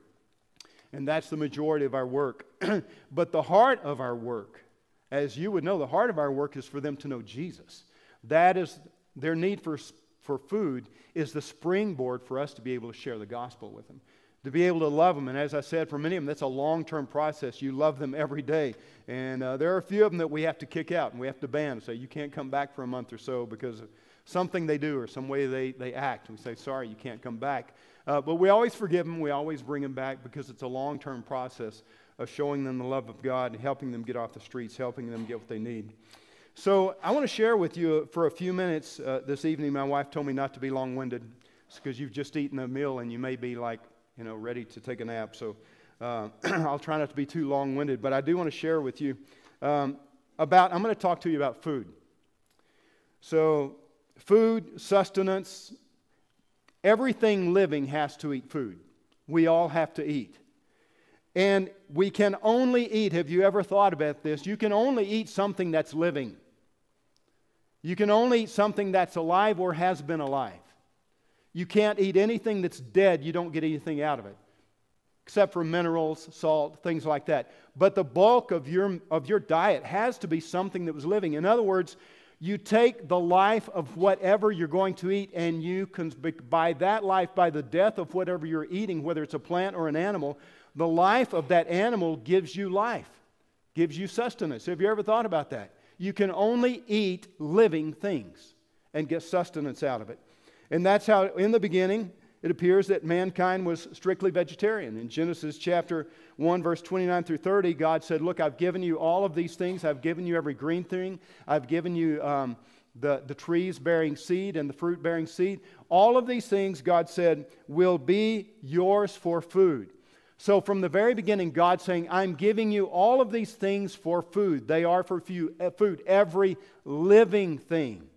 And that's the majority of our work. but the heart of our work, as you would know, the heart of our work is for them to know Jesus. That is their need for, for food is the springboard for us to be able to share the gospel with them to be able to love them. And as I said, for many of them, that's a long term process. You love them every day. And uh, there are a few of them that we have to kick out and we have to ban and say, you can't come back for a month or so because of something they do or some way they, they act. We say, sorry, you can't come back. Uh, but we always forgive them. We always bring them back because it's a long term process of showing them the love of God and helping them get off the streets, helping them get what they need. So I want to share with you for a few minutes uh, this evening. My wife told me not to be long winded because you've just eaten a meal and you may be like you know, ready to take a nap. So uh, I'll try not to be too long winded, but I do want to share with you um, about, I'm going to talk to you about food. So, food, sustenance, everything living has to eat food. We all have to eat. And we can only eat, have you ever thought about this? You can only eat something that's living. You can only eat something that's alive or has been alive. You can't eat anything that's dead, you don't get anything out of it, except for minerals, salt, things like that. But the bulk of your, of your diet has to be something that was living. In other words, you take the life of whatever you're going to eat, and you can, by that life, by the death of whatever you're eating, whether it's a plant or an animal, the life of that animal gives you life, gives you sustenance. Have you ever thought about that? You can only eat living things and get sustenance out of it. And that's how, in the beginning, it appears that mankind was strictly vegetarian. In Genesis chapter 1, verse 29 through 30, God said, Look, I've given you all of these things. I've given you every green thing. I've given you um, the, the trees bearing seed and the fruit bearing seed. All of these things, God said, will be yours for food. So, from the very beginning, God saying, I'm giving you all of these things for food. They are for uh, food, every living thing.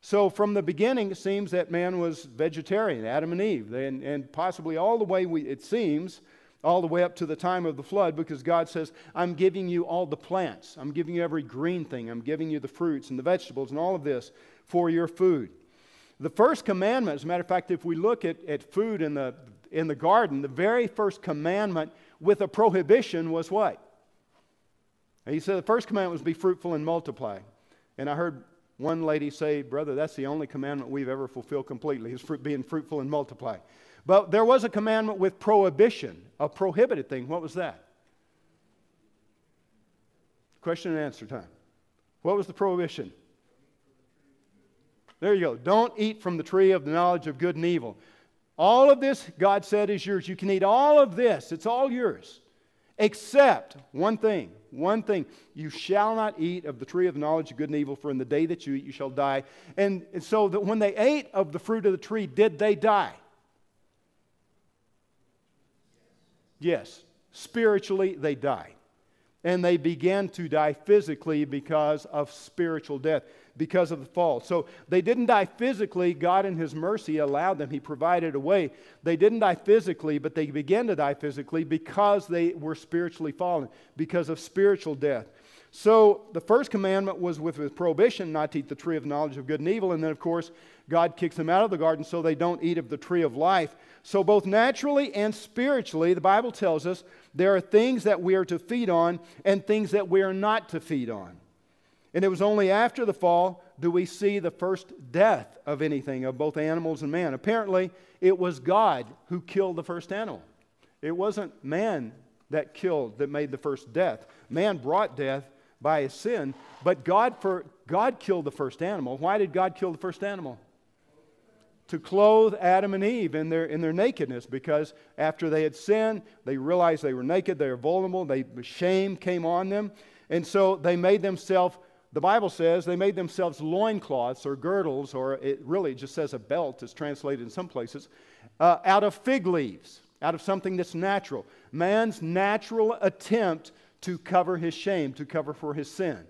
So, from the beginning, it seems that man was vegetarian, Adam and Eve, and, and possibly all the way, we, it seems, all the way up to the time of the flood, because God says, I'm giving you all the plants. I'm giving you every green thing. I'm giving you the fruits and the vegetables and all of this for your food. The first commandment, as a matter of fact, if we look at, at food in the, in the garden, the very first commandment with a prohibition was what? He said the first commandment was be fruitful and multiply. And I heard one lady said, Brother, that's the only commandment we've ever fulfilled completely, is being fruitful and multiply. But there was a commandment with prohibition, a prohibited thing. What was that? Question and answer time. What was the prohibition? There you go. Don't eat from the tree of the knowledge of good and evil. All of this, God said, is yours. You can eat all of this, it's all yours. Except one thing, one thing. You shall not eat of the tree of the knowledge of good and evil, for in the day that you eat, you shall die. And, so that when they ate of the fruit of the tree, did they die? Yes. Spiritually, they died. And they began to die physically because of spiritual death because of the fall. So they didn't die physically. God, in His mercy, allowed them. He provided a way. They didn't die physically, but they began to die physically because they were spiritually fallen, because of spiritual death. So the first commandment was with, with prohibition not to eat the tree of knowledge of good and evil. And then, of course, God kicks them out of the garden so they don't eat of the tree of life. So, both naturally and spiritually, the Bible tells us there are things that we are to feed on and things that we are not to feed on. And it was only after the fall do we see the first death of anything, of both animals and man. Apparently, it was God who killed the first animal. It wasn't man that killed, that made the first death. Man brought death by his sin, but God, for, God killed the first animal. Why did God kill the first animal? To clothe Adam and Eve in their, in their nakedness, because after they had sinned, they realized they were naked, they were vulnerable, they, shame came on them. And so they made themselves the Bible says they made themselves loincloths or girdles, or it really just says a belt, it's translated in some places, uh, out of fig leaves, out of something that's natural. Man's natural attempt to cover his shame, to cover for his sin.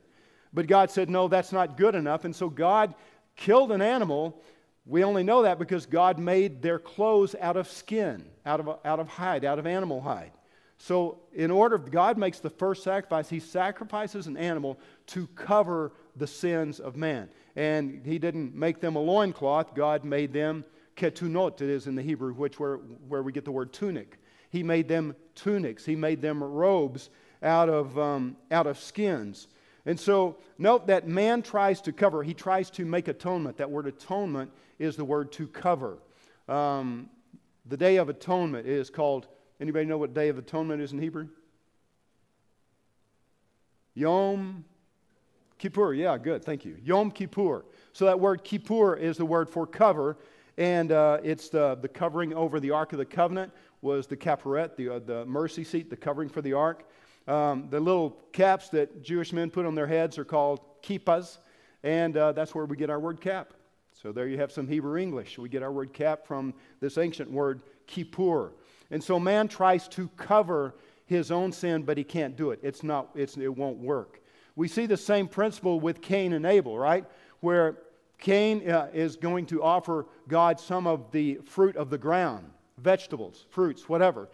But God said, no, that's not good enough. And so God killed an animal. We only know that because God made their clothes out of skin, out of, out of hide, out of animal hide. So, in order, God makes the first sacrifice. He sacrifices an animal to cover the sins of man. And He didn't make them a loincloth, God made them ketunot, it is in the Hebrew, which where, where we get the word tunic. He made them tunics, He made them robes out of, um, out of skins. And so, note that man tries to cover, he tries to make atonement. That word atonement is the word to cover. Um, the Day of Atonement is called Anybody know what Day of Atonement is in Hebrew? Yom Kippur. Yeah, good. Thank you. Yom Kippur. So that word Kippur is the word for cover, and uh, it's the, the covering over the Ark of the Covenant was the kaparet, the, uh, the mercy seat, the covering for the Ark. Um, the little caps that Jewish men put on their heads are called kippas, and uh, that's where we get our word cap. So there you have some Hebrew English. We get our word cap from this ancient word kippur. And so man tries to cover his own sin, but he can't do it. It's not, it's, it won't work. We see the same principle with Cain and Abel, right? Where Cain uh, is going to offer God some of the fruit of the ground, vegetables, fruits, whatever.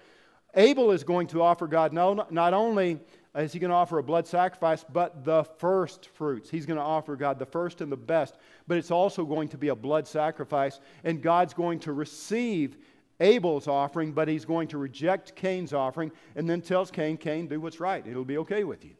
Abel is going to offer God no, not only is he going to offer a blood sacrifice, but the first fruits. He's going to offer God the first and the best, but it's also going to be a blood sacrifice, and God's going to receive Abel's offering, but he's going to reject Cain's offering, and then tells Cain, Cain, do what's right. It'll be okay with you.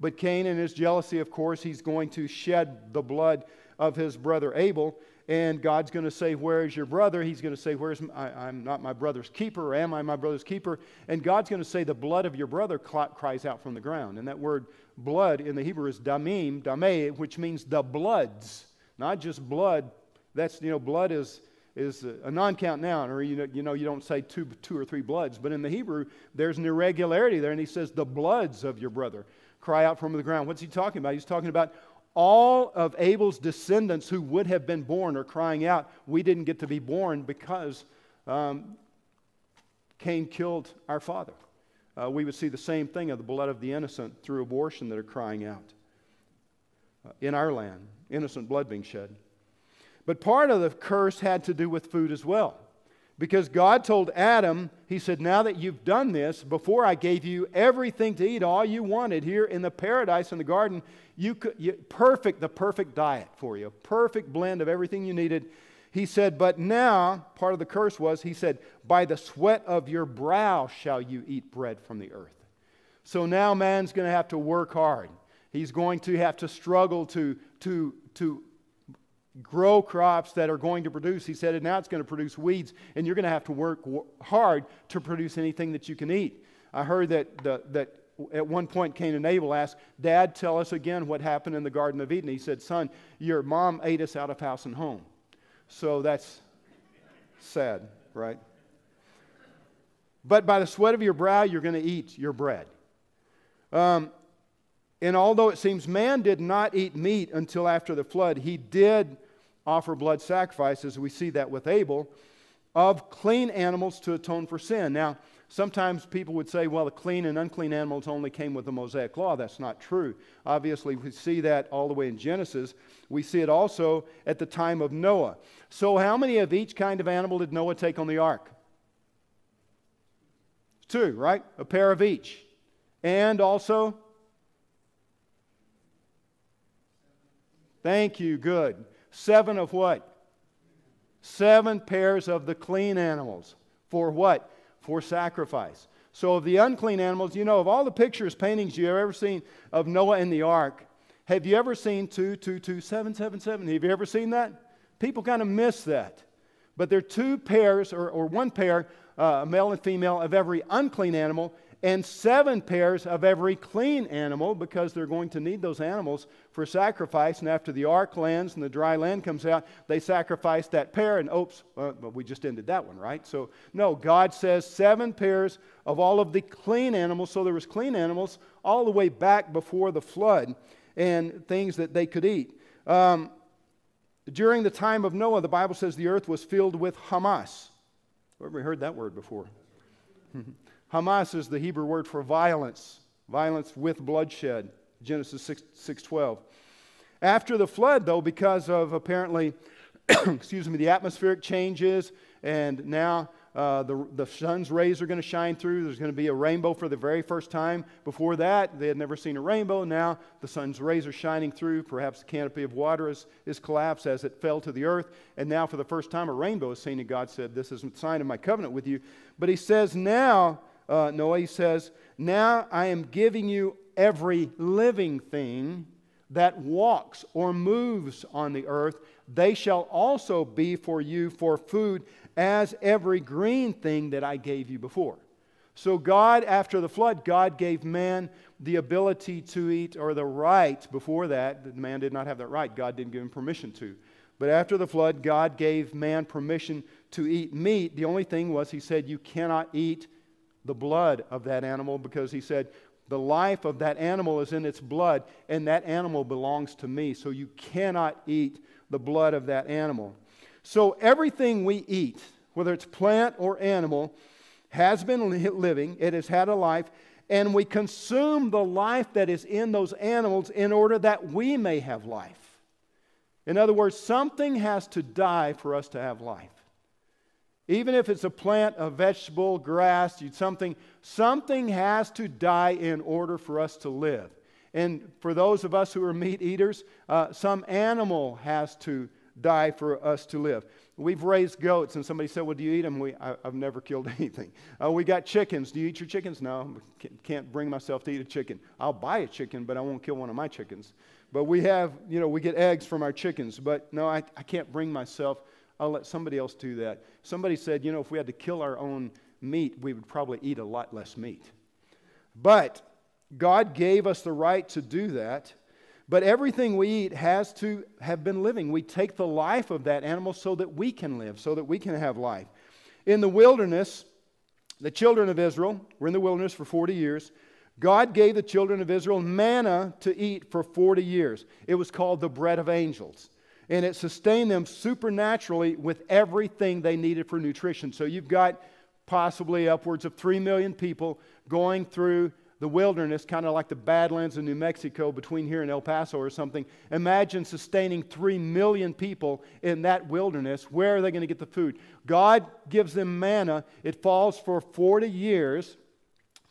But Cain, in his jealousy, of course, he's going to shed the blood of his brother Abel. And God's going to say, Where is your brother? He's going to say, Where's I, am not my brother's keeper, or am I my brother's keeper? And God's going to say, The blood of your brother cries out from the ground. And that word blood in the Hebrew is damim, dameh, which means the bloods, not just blood. That's, you know, blood is is a non-count noun, or you know, you know, you don't say two, two or three bloods. But in the Hebrew, there's an irregularity there, and he says the bloods of your brother cry out from the ground. What's he talking about? He's talking about all of Abel's descendants who would have been born are crying out, We didn't get to be born because um, Cain killed our father. Uh, we would see the same thing of the blood of the innocent through abortion that are crying out uh, in our land, innocent blood being shed. But part of the curse had to do with food as well. Because God told Adam, He said, Now that you've done this, before I gave you everything to eat, all you wanted here in the paradise in the garden, you could, you, perfect, the perfect diet for you, perfect blend of everything you needed. He said, But now, part of the curse was, He said, By the sweat of your brow shall you eat bread from the earth. So now man's going to have to work hard. He's going to have to struggle to, to, to grow crops that are going to produce. He said, and now it's going to produce weeds, and you're going to have to work hard to produce anything that you can eat. I heard that, the, that at one point Cain and Abel asked, Dad, tell us again what happened in the Garden of Eden. He said, Son, your mom ate us out of house and home. So that's sad, right? But by the sweat of your brow, you're going to eat your bread. Um, and although it seems man did not eat meat until after the flood, he did offer blood sacrifices. We see that with Abel of clean animals to atone for sin. Now, sometimes people would say, well, the clean and unclean animals only came with the Mosaic law. That's not true. Obviously, we see that all the way in Genesis. We see it also at the time of Noah. So, how many of each kind of animal did Noah take on the ark? Two, right? A pair of each. And also Thank you, good. Seven of what? Seven pairs of the clean animals. For what? For sacrifice. So, of the unclean animals, you know, of all the pictures, paintings you've ever seen of Noah and the ark, have you ever seen 2, 2, 2, 7, 7, 7? Have you ever seen that? People kind of miss that. But there are two pairs, or, or one pair, uh, male and female, of every unclean animal, and seven pairs of every clean animal because they're going to need those animals for sacrifice. And after the ark lands and the dry land comes out, they sacrifice that pair. And oops, but we just ended that one, right? So, no, God says seven pairs of all of the clean animals. So there was clean animals all the way back before the flood and things that they could eat. Um, during the time of Noah, the Bible says the earth was filled with Hamas. Where have heard that word before? Hamas is the Hebrew word for violence, violence with bloodshed. Genesis 6, 6:12. After the flood, though, because of apparently, excuse me, the atmospheric changes, and now uh, the, the sun's rays are going to shine through. There's going to be a rainbow for the very first time. Before that, they had never seen a rainbow. Now the sun's rays are shining through. Perhaps the canopy of water is, is collapsed as it fell to the earth. And now, for the first time, a rainbow is seen, and God said, This is a sign of my covenant with you. But He says, Now uh, Noah, he says, Now I am giving you every living thing that walks or moves on the earth. They shall also be for you for food as every green thing that I gave you before. So, God, after the flood, God gave man the ability to eat, or the right before that. Man did not have that right. God didn't give him permission to. But after the flood, God gave man permission to eat meat. The only thing was, He said, You cannot eat the blood of that animal because he said, The life of that animal is in its blood, and that animal belongs to me. So you cannot eat the blood of that animal. So everything we eat, whether it's plant or animal, has been living, it has had a life, and we consume the life that is in those animals in order that we may have life. In other words, something has to die for us to have life. Even if it's a plant, a vegetable, grass, something, something has to die in order for us to live. And for those of us who are meat eaters, uh, some animal has to die for us to live. We've raised goats, and somebody said, Well, do you eat them? We, I, have never killed anything. Uh, we got chickens. Do you eat your chickens? No, can't bring myself to eat a chicken. I'll buy a chicken, but I won't kill one of my chickens. But we have, you know, we get eggs from our chickens. But no, I, I can't bring myself. I'll let somebody else do that. Somebody said, You know, if we had to kill our own meat, we would probably eat a lot less meat. But God gave us the right to do that. But everything we eat has to have been living. We take the life of that animal so that we can live, so that we can have life. In the wilderness, the children of Israel were in the wilderness for 40 years. God gave the children of Israel manna to eat for 40 years. It was called the bread of angels. And it sustained them supernaturally with everything they needed for nutrition. So you've got possibly upwards of 3 million people going through the wilderness, kind of like the Badlands of New Mexico between here and El Paso or something. Imagine sustaining 3 million people in that wilderness. Where are they going to get the food? God gives them manna. It falls for 40 years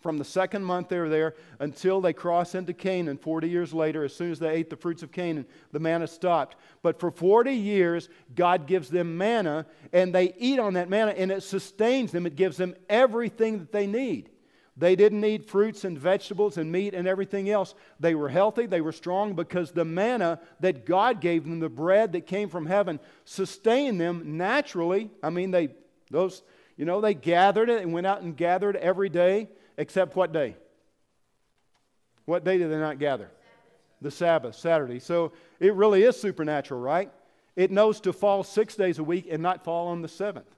from the second month they were there until they cross into Canaan 40 years later. As soon as they ate the fruits of Canaan, the manna stopped. But for 40 years, God gives them manna, and they eat on that manna, and it sustains them. It gives them everything that they need. They didn't need fruits and vegetables and meat and everything else. They were healthy, they were strong because the manna that God gave them, the bread that came from heaven, sustained them naturally. I mean, they those, you know, they gathered it and went out and gathered every day, except what day? What day did they not gather? The Sabbath, Saturday. So it really is supernatural, right? It knows to fall six days a week and not fall on the seventh.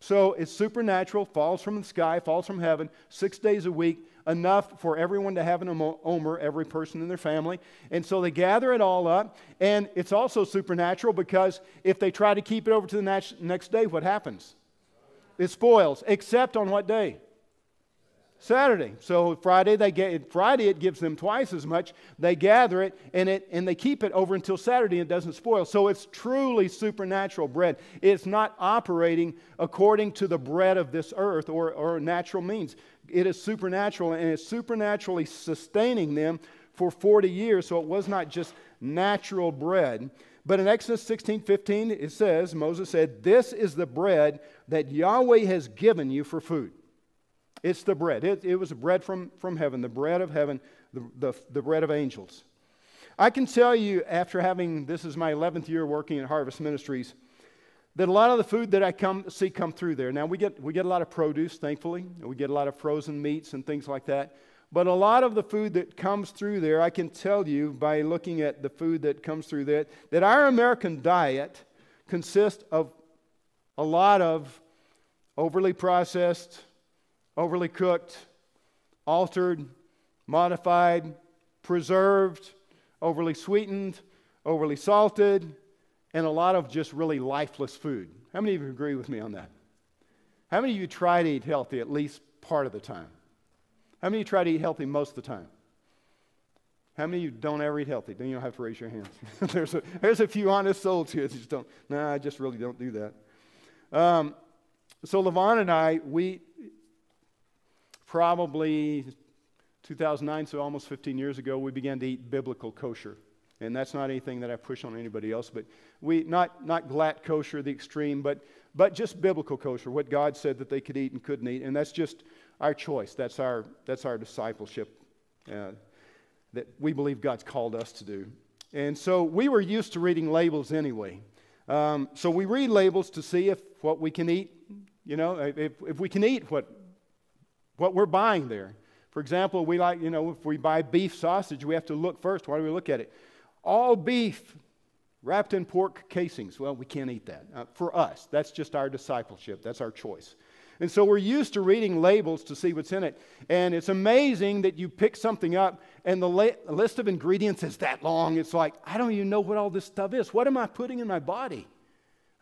So it's supernatural, falls from the sky, falls from heaven, six days a week, enough for everyone to have an omer, every person in their family. And so they gather it all up. And it's also supernatural because if they try to keep it over to the next day, what happens? It spoils, except on what day? Saturday. So Friday they get Friday it gives them twice as much. They gather it and it and they keep it over until Saturday and it doesn't spoil. So it's truly supernatural bread. It's not operating according to the bread of this earth or, or natural means. It is supernatural and it's supernaturally sustaining them for 40 years. So it was not just natural bread. But in Exodus 16 15, it says, Moses said, This is the bread that Yahweh has given you for food. It's the bread. It, it was bread from, from heaven, the bread of heaven, the, the, the bread of angels. I can tell you, after having, this is my 11th year working at Harvest Ministries, that a lot of the food that I come, see come through there. Now, we get, we get a lot of produce, thankfully. We get a lot of frozen meats and things like that. But a lot of the food that comes through there, I can tell you by looking at the food that comes through there, that our American diet consists of a lot of overly processed, overly cooked, altered, modified, preserved, overly sweetened, overly salted, and a lot of just really lifeless food. How many of you agree with me on that? How many of you try to eat healthy at least part of the time? How many of you try to eat healthy most of the time? How many of you don't ever eat healthy? Then you don't have to raise your hands. there's, a, there's a few honest souls here that just don't, nah, I just really don't do that. Um, so Levon and I, we, probably 2009, so almost 15 years ago, we began to eat biblical kosher. And that's not anything that I push on anybody else, but we, not, not glatt kosher, the extreme, but, but just biblical kosher, what God said that they could eat and couldn't eat. And that's just our choice. That's our, that's our discipleship uh, that we believe God's called us to do. And so we were used to reading labels anyway. Um, so we read labels to see if what we can eat, you know, if, if we can eat what what we're buying there. For example, we like, you know, if we buy beef sausage, we have to look first. Why do we look at it? All beef wrapped in pork casings. Well, we can't eat that. Uh, for us, that's just our discipleship, that's our choice. And so we're used to reading labels to see what's in it. And it's amazing that you pick something up and the la- list of ingredients is that long. It's like, I don't even know what all this stuff is. What am I putting in my body?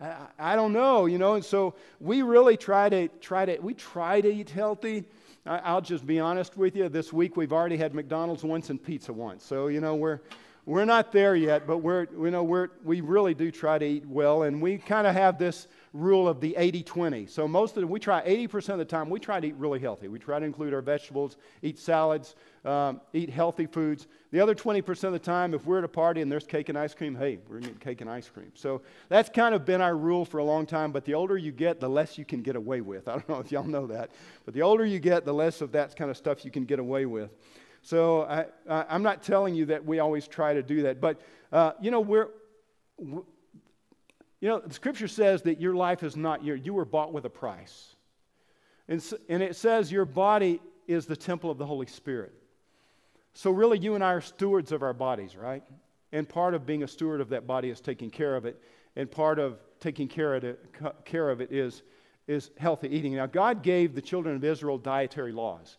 I, I don't know, you know. And so we really try to try to we try to eat healthy. I'll just be honest with you. This week we've already had McDonald's once and pizza once. So, you know, we're, we're not there yet, but we're, you know, we're, we really do try to eat well, and we kind of have this rule of the 80 20. So, most of the, we try 80% of the time, we try to eat really healthy. We try to include our vegetables, eat salads, um, eat healthy foods. The other 20% of the time, if we're at a party and there's cake and ice cream, hey, we're going to get cake and ice cream. So, that's kind of been our rule for a long time, but the older you get, the less you can get away with. I don't know if y'all know that, but the older you get, the less of that kind of stuff you can get away with. So I, I'm not telling you that we always try to do that, but uh, you know we're, we, you know the Scripture says that your life is not your. You were bought with a price, and, and it says your body is the temple of the Holy Spirit. So really, you and I are stewards of our bodies, right? And part of being a steward of that body is taking care of it, and part of taking care of it, care of it is is healthy eating. Now, God gave the children of Israel dietary laws.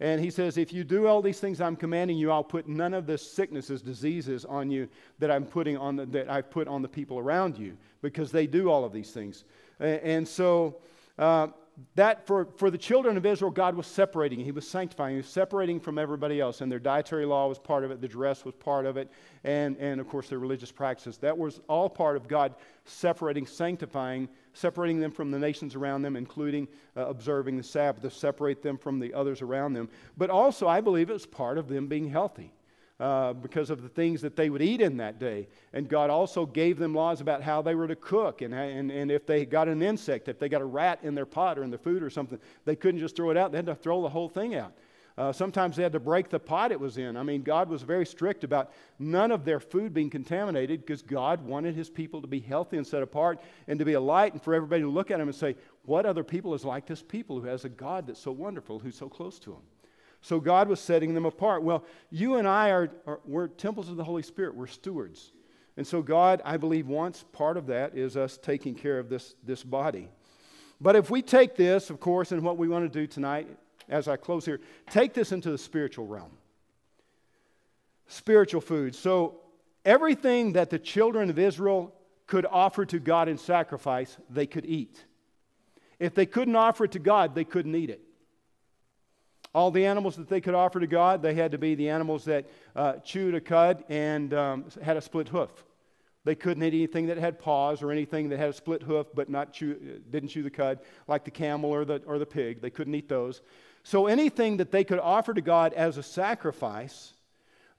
And he says, If you do all these things I'm commanding you, I'll put none of the sicknesses, diseases on you that I'm putting on the, that I've put on the people around you, because they do all of these things. And so uh, that for, for the children of Israel, God was separating. He was sanctifying. He was separating from everybody else. And their dietary law was part of it. The dress was part of it. And, and of course, their religious practices. That was all part of God separating, sanctifying, separating them from the nations around them, including uh, observing the Sabbath, to separate them from the others around them. But also, I believe it was part of them being healthy. Uh, because of the things that they would eat in that day. And God also gave them laws about how they were to cook. And, and, and if they got an insect, if they got a rat in their pot or in their food or something, they couldn't just throw it out. They had to throw the whole thing out. Uh, sometimes they had to break the pot it was in. I mean, God was very strict about none of their food being contaminated because God wanted his people to be healthy and set apart and to be a light and for everybody to look at him and say, What other people is like this people who has a God that's so wonderful, who's so close to him? So God was setting them apart. Well, you and I are, are we're temples of the Holy Spirit. We're stewards. And so God, I believe, wants part of that is us taking care of this, this body. But if we take this, of course, and what we want to do tonight, as I close here, take this into the spiritual realm. Spiritual food. So everything that the children of Israel could offer to God in sacrifice, they could eat. If they couldn't offer it to God, they couldn't eat it. All the animals that they could offer to God, they had to be the animals that uh, chewed a cud and um, had a split hoof. They couldn't eat anything that had paws or anything that had a split hoof but not chew, didn't chew the cud, like the camel or the, or the pig. They couldn't eat those. So anything that they could offer to God as a sacrifice,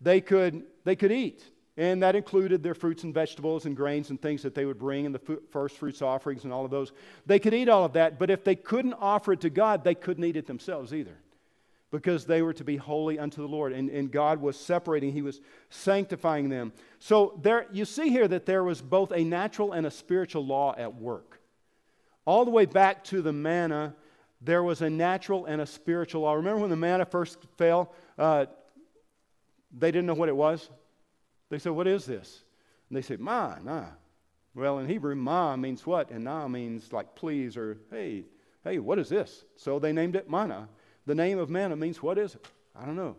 they could, they could eat. And that included their fruits and vegetables and grains and things that they would bring and the first fruits offerings and all of those. They could eat all of that, but if they couldn't offer it to God, they couldn't eat it themselves either because they were to be holy unto the Lord. And, and God was separating, He was sanctifying them. So there, you see here that there was both a natural and a spiritual law at work. All the way back to the manna, there was a natural and a spiritual law. Remember when the manna first fell? Uh, they didn't know what it was. They said, What is this? And they said, Ma, nah. Well, in Hebrew, ma means what? And na means like please or hey, hey, what is this? So they named it manna. The name of manna means what is it? I don't know.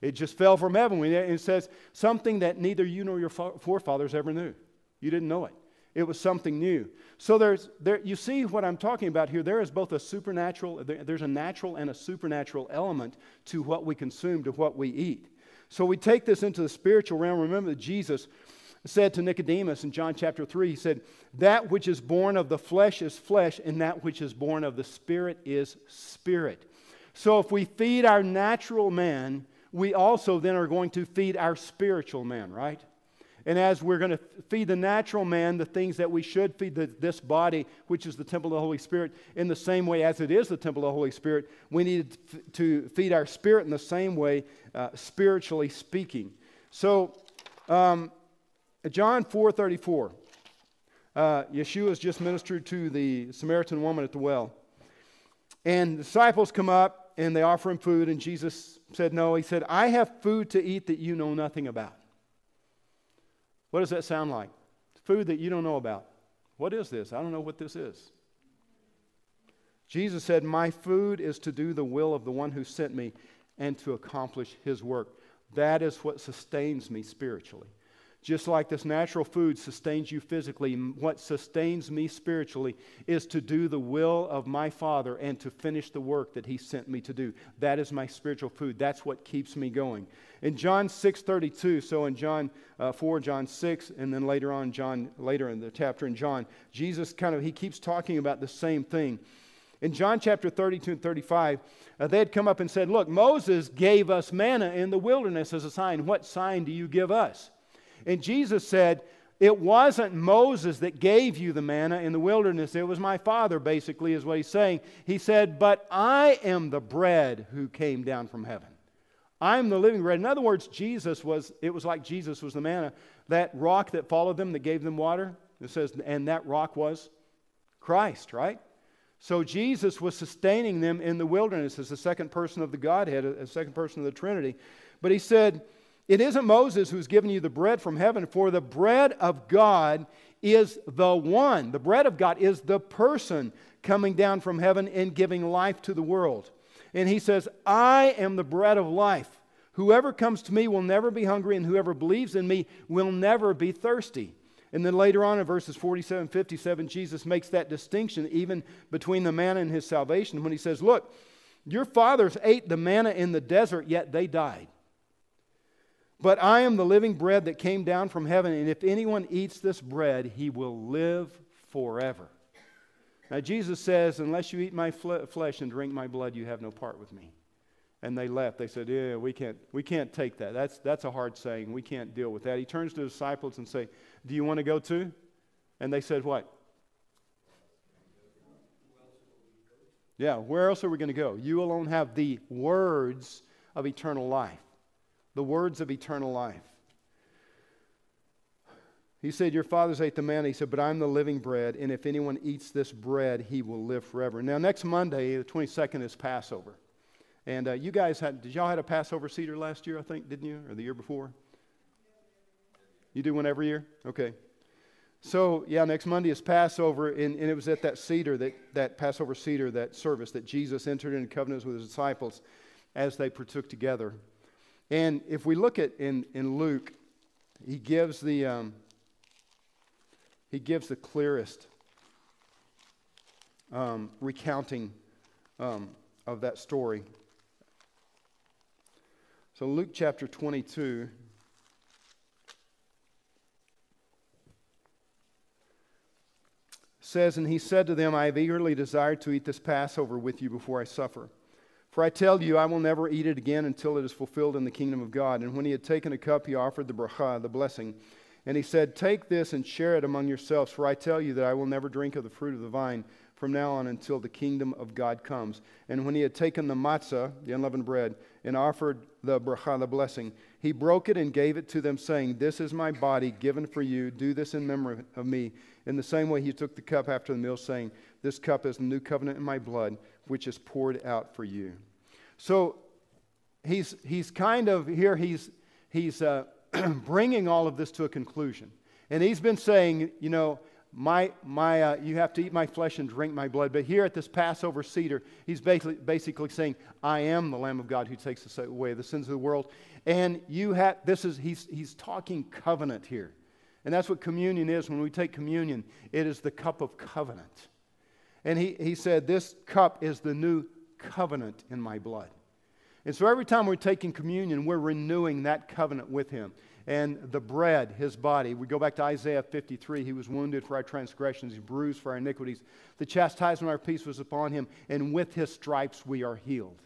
It just fell from heaven. And It says something that neither you nor your forefathers ever knew. You didn't know it. It was something new. So there's, there, you see what I'm talking about here. There is both a supernatural, there's a natural and a supernatural element to what we consume, to what we eat. So we take this into the spiritual realm. Remember that Jesus said to Nicodemus in John chapter 3, he said, That which is born of the flesh is flesh, and that which is born of the spirit is spirit. So if we feed our natural man, we also then are going to feed our spiritual man, right? And as we're going to feed the natural man the things that we should feed the, this body, which is the temple of the Holy Spirit, in the same way as it is the temple of the Holy Spirit, we need to feed our spirit in the same way, uh, spiritually speaking. So, um, John 4:34, uh, Yeshua has just ministered to the Samaritan woman at the well, and the disciples come up and they offer him food, and Jesus said, No. He said, I have food to eat that you know nothing about. What does that sound like? Food that you don't know about. What is this? I don't know what this is. Jesus said, My food is to do the will of the one who sent me and to accomplish his work. That is what sustains me spiritually. Just like this natural food sustains you physically, what sustains me spiritually is to do the will of my Father and to finish the work that He sent me to do. That is my spiritual food. That's what keeps me going. In John 6:32, so in John uh, 4, John 6, and then later on, John later in the chapter in John, Jesus kind of he keeps talking about the same thing. In John chapter 32 and 35, uh, they had come up and said, Look, Moses gave us manna in the wilderness as a sign. What sign do you give us? And Jesus said, It wasn't Moses that gave you the manna in the wilderness. It was my Father, basically, is what he's saying. He said, But I am the bread who came down from heaven. I'm the living bread. In other words, Jesus was, it was like Jesus was the manna. That rock that followed them, that gave them water, it says, and that rock was Christ, right? So Jesus was sustaining them in the wilderness as the second person of the Godhead, a second person of the Trinity. But he said, it isn't Moses who's given you the bread from heaven, for the bread of God is the one. The bread of God is the person coming down from heaven and giving life to the world. And he says, I am the bread of life. Whoever comes to me will never be hungry, and whoever believes in me will never be thirsty. And then later on in verses 47 57, Jesus makes that distinction even between the manna and his salvation when he says, Look, your fathers ate the manna in the desert, yet they died. But I am the living bread that came down from heaven, and if anyone eats this bread, he will live forever. Now, Jesus says, Unless you eat my flesh and drink my blood, you have no part with me. And they left. They said, Yeah, we can't, we can't take that. That's, that's a hard saying. We can't deal with that. He turns to the disciples and say, Do you want to go too? And they said, What? Yeah, where else are we going to go? You alone have the words of eternal life the words of eternal life. He said, Your fathers ate the manna. He said, But I'm the living bread, and if anyone eats this bread, he will live forever. Now, next Monday, the 22nd, is Passover. And uh, you guys had, did y'all had a Passover Seder last year, I think, didn't you? Or the year before? You do one every year? Okay. So, yeah, next Monday is Passover, and, and it was at that Seder, that, that Passover Seder, that service, that Jesus entered into covenants with his disciples as they partook together. And if we look at in, in Luke, he gives the um, he gives the clearest um, recounting um, of that story. So Luke chapter 22. Says, and he said to them, I have eagerly desired to eat this Passover with you before I suffer. For I tell you, I will never eat it again until it is fulfilled in the kingdom of God. And when he had taken a cup, he offered the bracha, the blessing. And he said, Take this and share it among yourselves, for I tell you that I will never drink of the fruit of the vine from now on until the kingdom of God comes. And when he had taken the matzah, the unleavened bread, and offered the bracha, the blessing, he broke it and gave it to them, saying, This is my body given for you. Do this in memory of me. In the same way, he took the cup after the meal, saying, This cup is the new covenant in my blood which is poured out for you. So he's, he's kind of here, he's, he's uh, bringing all of this to a conclusion. And he's been saying, you know, my, my, uh, you have to eat my flesh and drink my blood. But here at this Passover Seder, he's basically, basically saying, I am the Lamb of God who takes away the sins of the world. And you have, this is, he's, he's talking covenant here. And that's what communion is. When we take communion, it is the cup of covenant. And he, he said, This cup is the new covenant in my blood. And so every time we're taking communion, we're renewing that covenant with him. And the bread, his body, we go back to Isaiah 53. He was wounded for our transgressions, he bruised for our iniquities. The chastisement of our peace was upon him, and with his stripes we are healed.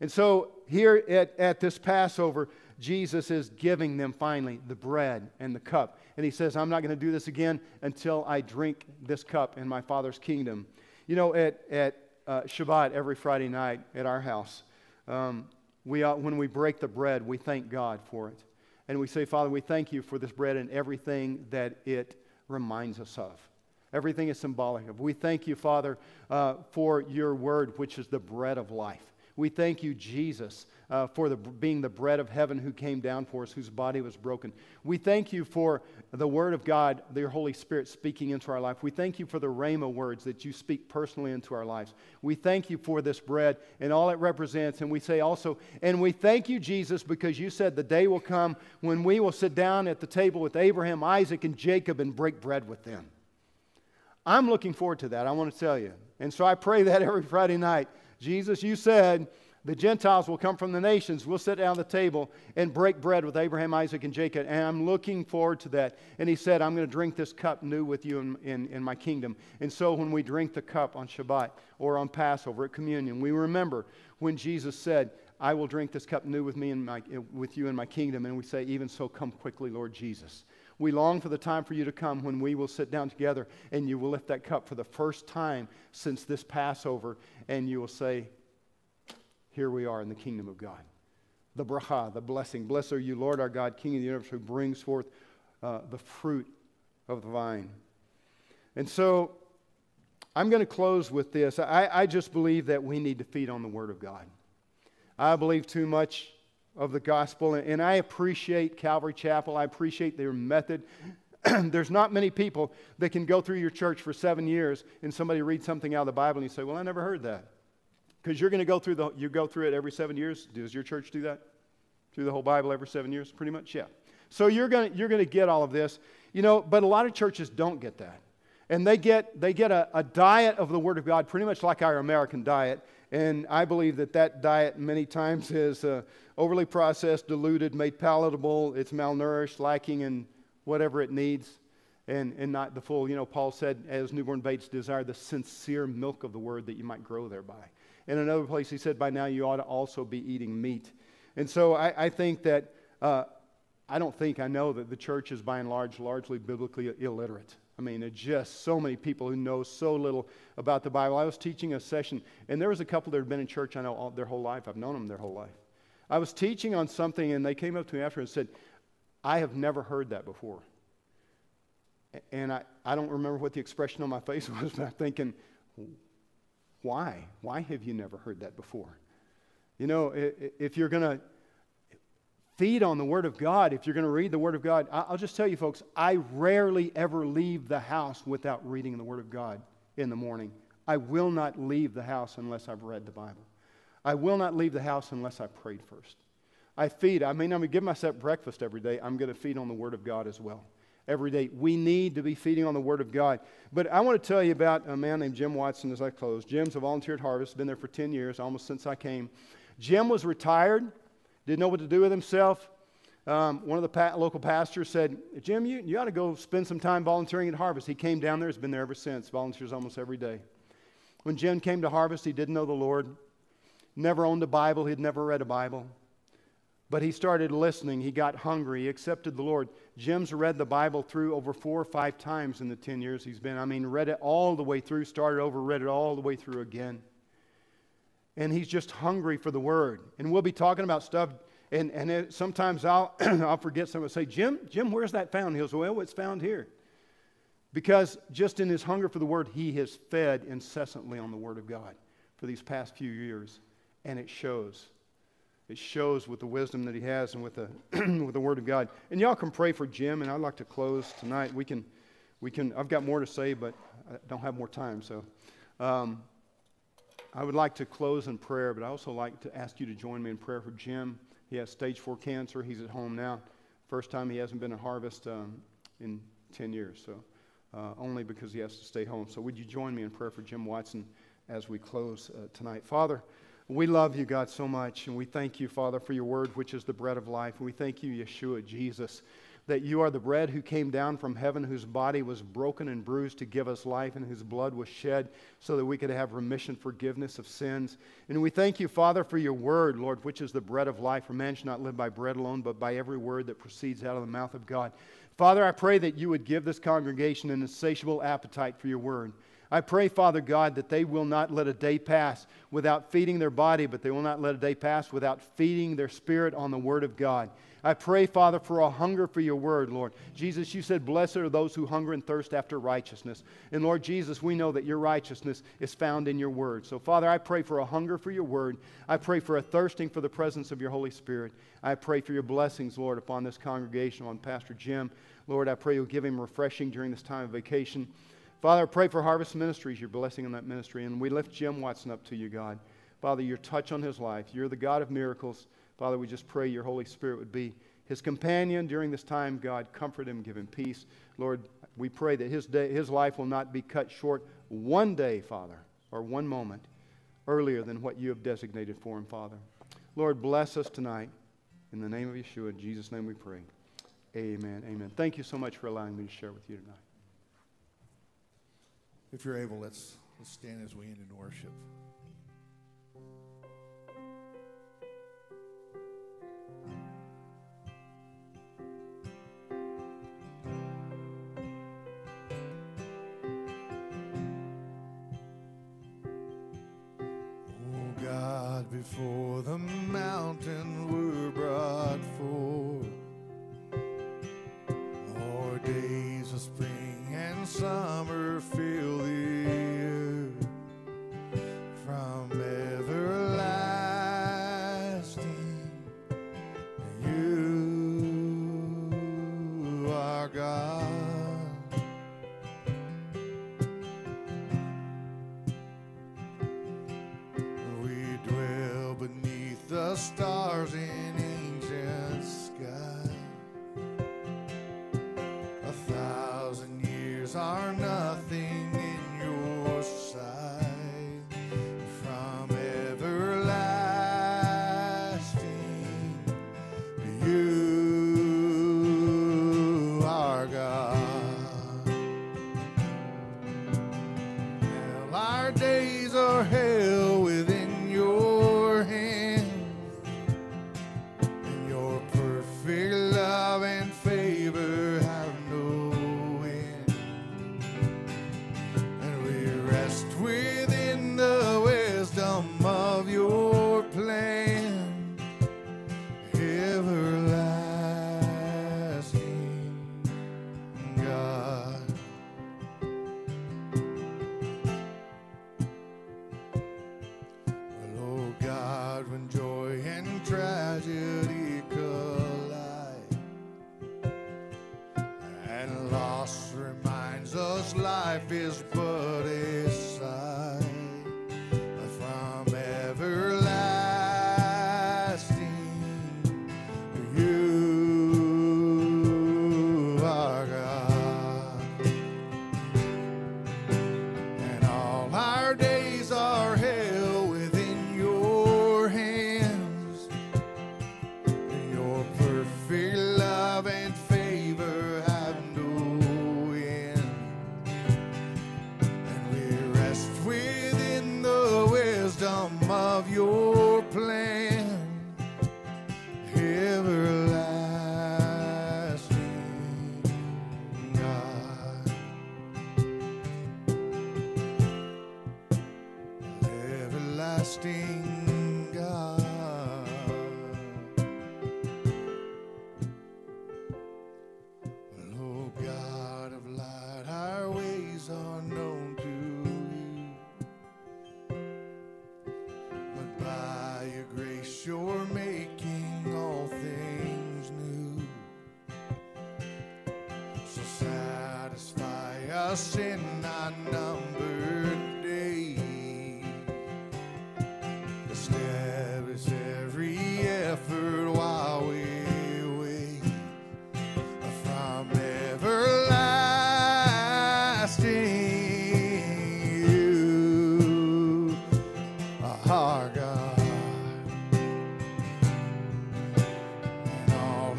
And so here at, at this Passover, Jesus is giving them finally the bread and the cup. And he says, I'm not going to do this again until I drink this cup in my Father's kingdom. You know, at, at uh, Shabbat every Friday night at our house, um, we, uh, when we break the bread, we thank God for it. And we say, Father, we thank you for this bread and everything that it reminds us of. Everything is symbolic of. We thank you, Father, uh, for your word, which is the bread of life. We thank you, Jesus, uh, for the, being the bread of heaven who came down for us, whose body was broken. We thank you for the Word of God, your Holy Spirit speaking into our life. We thank you for the Rhema words that you speak personally into our lives. We thank you for this bread and all it represents. And we say also, and we thank you, Jesus, because you said the day will come when we will sit down at the table with Abraham, Isaac, and Jacob and break bread with them. I'm looking forward to that, I want to tell you. And so I pray that every Friday night. Jesus, you said the Gentiles will come from the nations. We'll sit down at the table and break bread with Abraham, Isaac, and Jacob. And I'm looking forward to that. And he said, I'm going to drink this cup new with you in, in, in, my kingdom. And so when we drink the cup on Shabbat or on Passover at communion, we remember when Jesus said, I will drink this cup new with me and with you in my kingdom. And we say, even so, come quickly, Lord Jesus. We long for the time for you to come when we will sit down together and you will lift that cup for the first time since this Passover and you will say, here we are in the kingdom of God. The bracha, the blessing. Blessed are you, Lord our God, King of the universe, who brings forth uh, the fruit of the vine. And so I'm going to close with this. I, I just believe that we need to feed on the Word of God. I believe too much of the gospel, and I appreciate Calvary Chapel. I appreciate their method. There's not many people that can go through your church for seven years and somebody read something out of the Bible and you say, Well, I never heard that. Because you're going to go through the, you go through it every seven years. Does your church do that? Through the whole Bible every seven years? Pretty much, yeah. So you're going to, you're going to get all of this. You know, but a lot of churches don't get that. And they get, they get a, a diet of the Word of God, pretty much like our American diet. And I believe that that diet many times is uh, overly processed, diluted, made palatable. It's malnourished, lacking in whatever it needs, and, and not the full. You know, Paul said, as newborn babes desire the sincere milk of the Word that you might grow thereby. In another place, he said, By now you ought to also be eating meat. And so I, I think that, uh, I don't think, I know that the church is by and large largely biblically illiterate. I mean, just so many people who know so little about the Bible. I was teaching a session, and there was a couple that had been in church I know all, their whole life. I've known them their whole life. I was teaching on something, and they came up to me after and said, I have never heard that before. And I, I don't remember what the expression on my face was, but I'm thinking, why? Why have you never heard that before? You know, if you're going to feed on the Word of God, if you're going to read the Word of God, I'll just tell you, folks, I rarely ever leave the house without reading the Word of God in the morning. I will not leave the house unless I've read the Bible. I will not leave the house unless I prayed first. I feed. I mean, I'm going to give myself breakfast every day. I'm going to feed on the Word of God as well every day. We need to be feeding on the Word of God. But I want to tell you about a man named Jim Watson as I close. Jim's a volunteer at Harvest, been there for 10 years, almost since I came. Jim was retired, didn't know what to do with himself. Um, one of the pa- local pastors said, Jim, you, you ought to go spend some time volunteering at Harvest. He came down there, he's been there ever since, volunteers almost every day. When Jim came to Harvest, he didn't know the Lord, never owned a Bible, he'd never read a Bible. But he started listening. He got hungry. He accepted the Lord. Jim's read the Bible through over four or five times in the 10 years he's been. I mean, read it all the way through, started over, read it all the way through again. And he's just hungry for the Word. And we'll be talking about stuff, and, and it, sometimes I'll, I'll forget someone say, Jim, Jim, where's that found? He'll say, Well, it's found here. Because just in his hunger for the Word, he has fed incessantly on the Word of God for these past few years. And it shows it shows with the wisdom that he has and with the, with the Word of God. And y'all can pray for Jim, and I'd like to close tonight. We can, we can, I've got more to say, but I don't have more time. So um, I would like to close in prayer, but I also like to ask you to join me in prayer for Jim. He has stage four cancer. He's at home now. First time he hasn't been at Harvest um, in 10 years, so uh, only because he has to stay home. So would you join me in prayer for Jim Watson as we close uh, tonight? Father, we love you, God, so much, and we thank you, Father, for your word, which is the bread of life. We thank you, Yeshua, Jesus, that you are the bread who came down from heaven, whose body was broken and bruised to give us life, and whose blood was shed so that we could have remission, forgiveness of sins. And we thank you, Father, for your word, Lord, which is the bread of life. For man shall not live by bread alone, but by every word that proceeds out of the mouth of God. Father, I pray that you would give this congregation an insatiable appetite for your word. I pray, Father God, that they will not let a day pass without feeding their body, but they will not let a day pass without feeding their spirit on the Word of God. I pray, Father, for a hunger for your word, Lord. Jesus, you said, Blessed are those who hunger and thirst after righteousness. And Lord Jesus, we know that your righteousness is found in your word. So, Father, I pray for a hunger for your word. I pray for a thirsting for the presence of your Holy Spirit. I pray for your blessings, Lord, upon this congregation, on Pastor Jim. Lord, I pray you'll give him refreshing during this time of vacation. Father, I pray for Harvest Ministries, your blessing on that ministry. And we lift Jim Watson up to you, God. Father, your touch on his life. You're the God of miracles. Father, we just pray your Holy Spirit would be his companion during this time. God, comfort him, give him peace. Lord, we pray that his, day, his life will not be cut short one day, Father, or one moment earlier than what you have designated for him, Father. Lord, bless us tonight. In the name of Yeshua, in Jesus' name we pray. Amen. Amen. Thank you so much for allowing me to share with you tonight. If you're able, let's, let's stand as we end in worship. Before the mountains were brought forth, or days of spring and summer fill the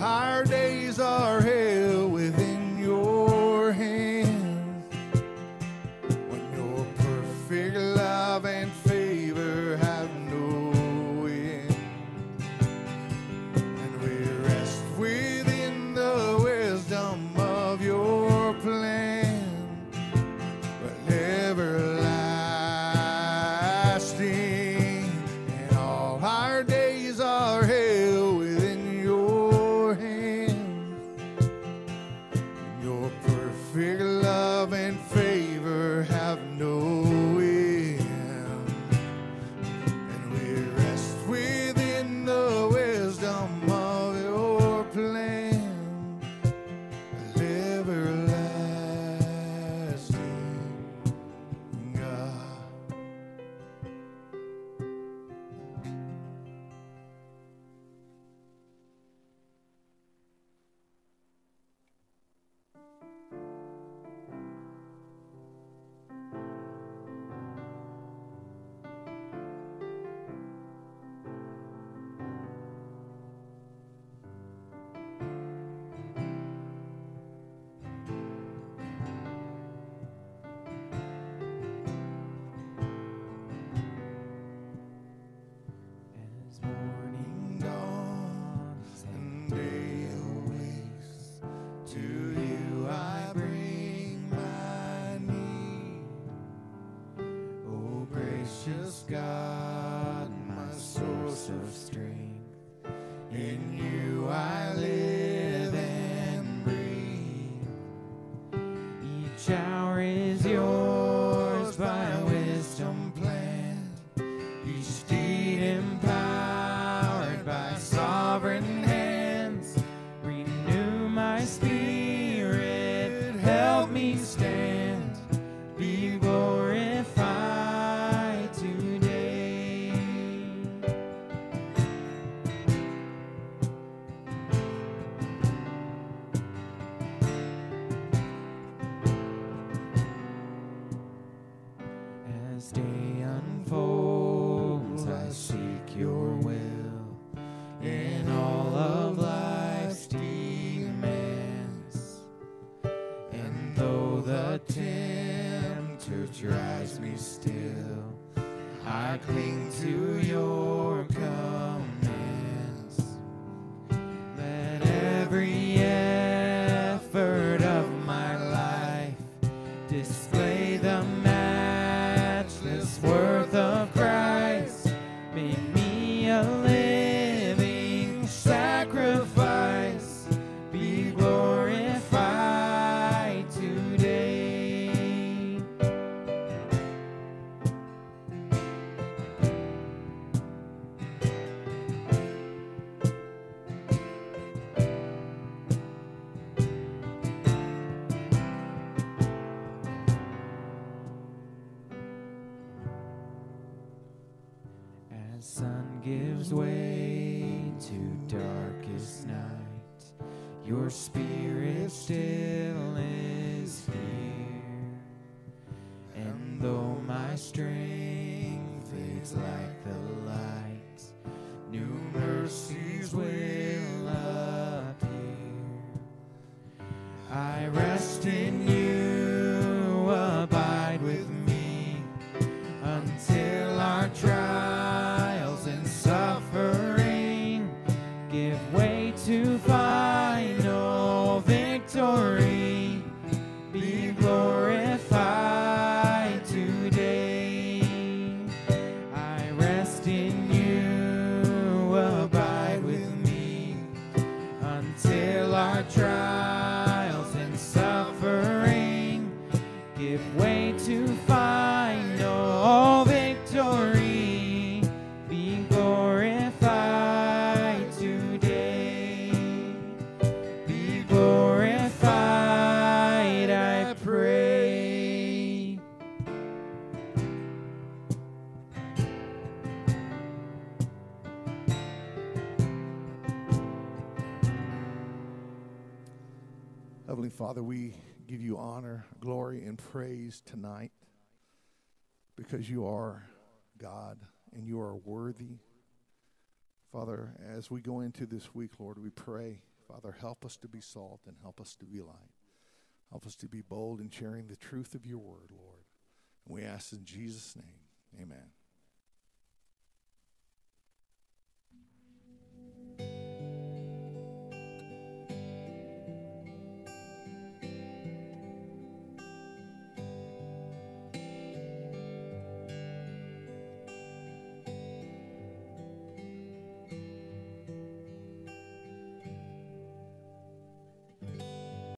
our days are and praise tonight because you are God and you are worthy. Father, as we go into this week, Lord, we pray, Father, help us to be salt and help us to be light. Help us to be bold in sharing the truth of your word, Lord. And we ask in Jesus' name, amen.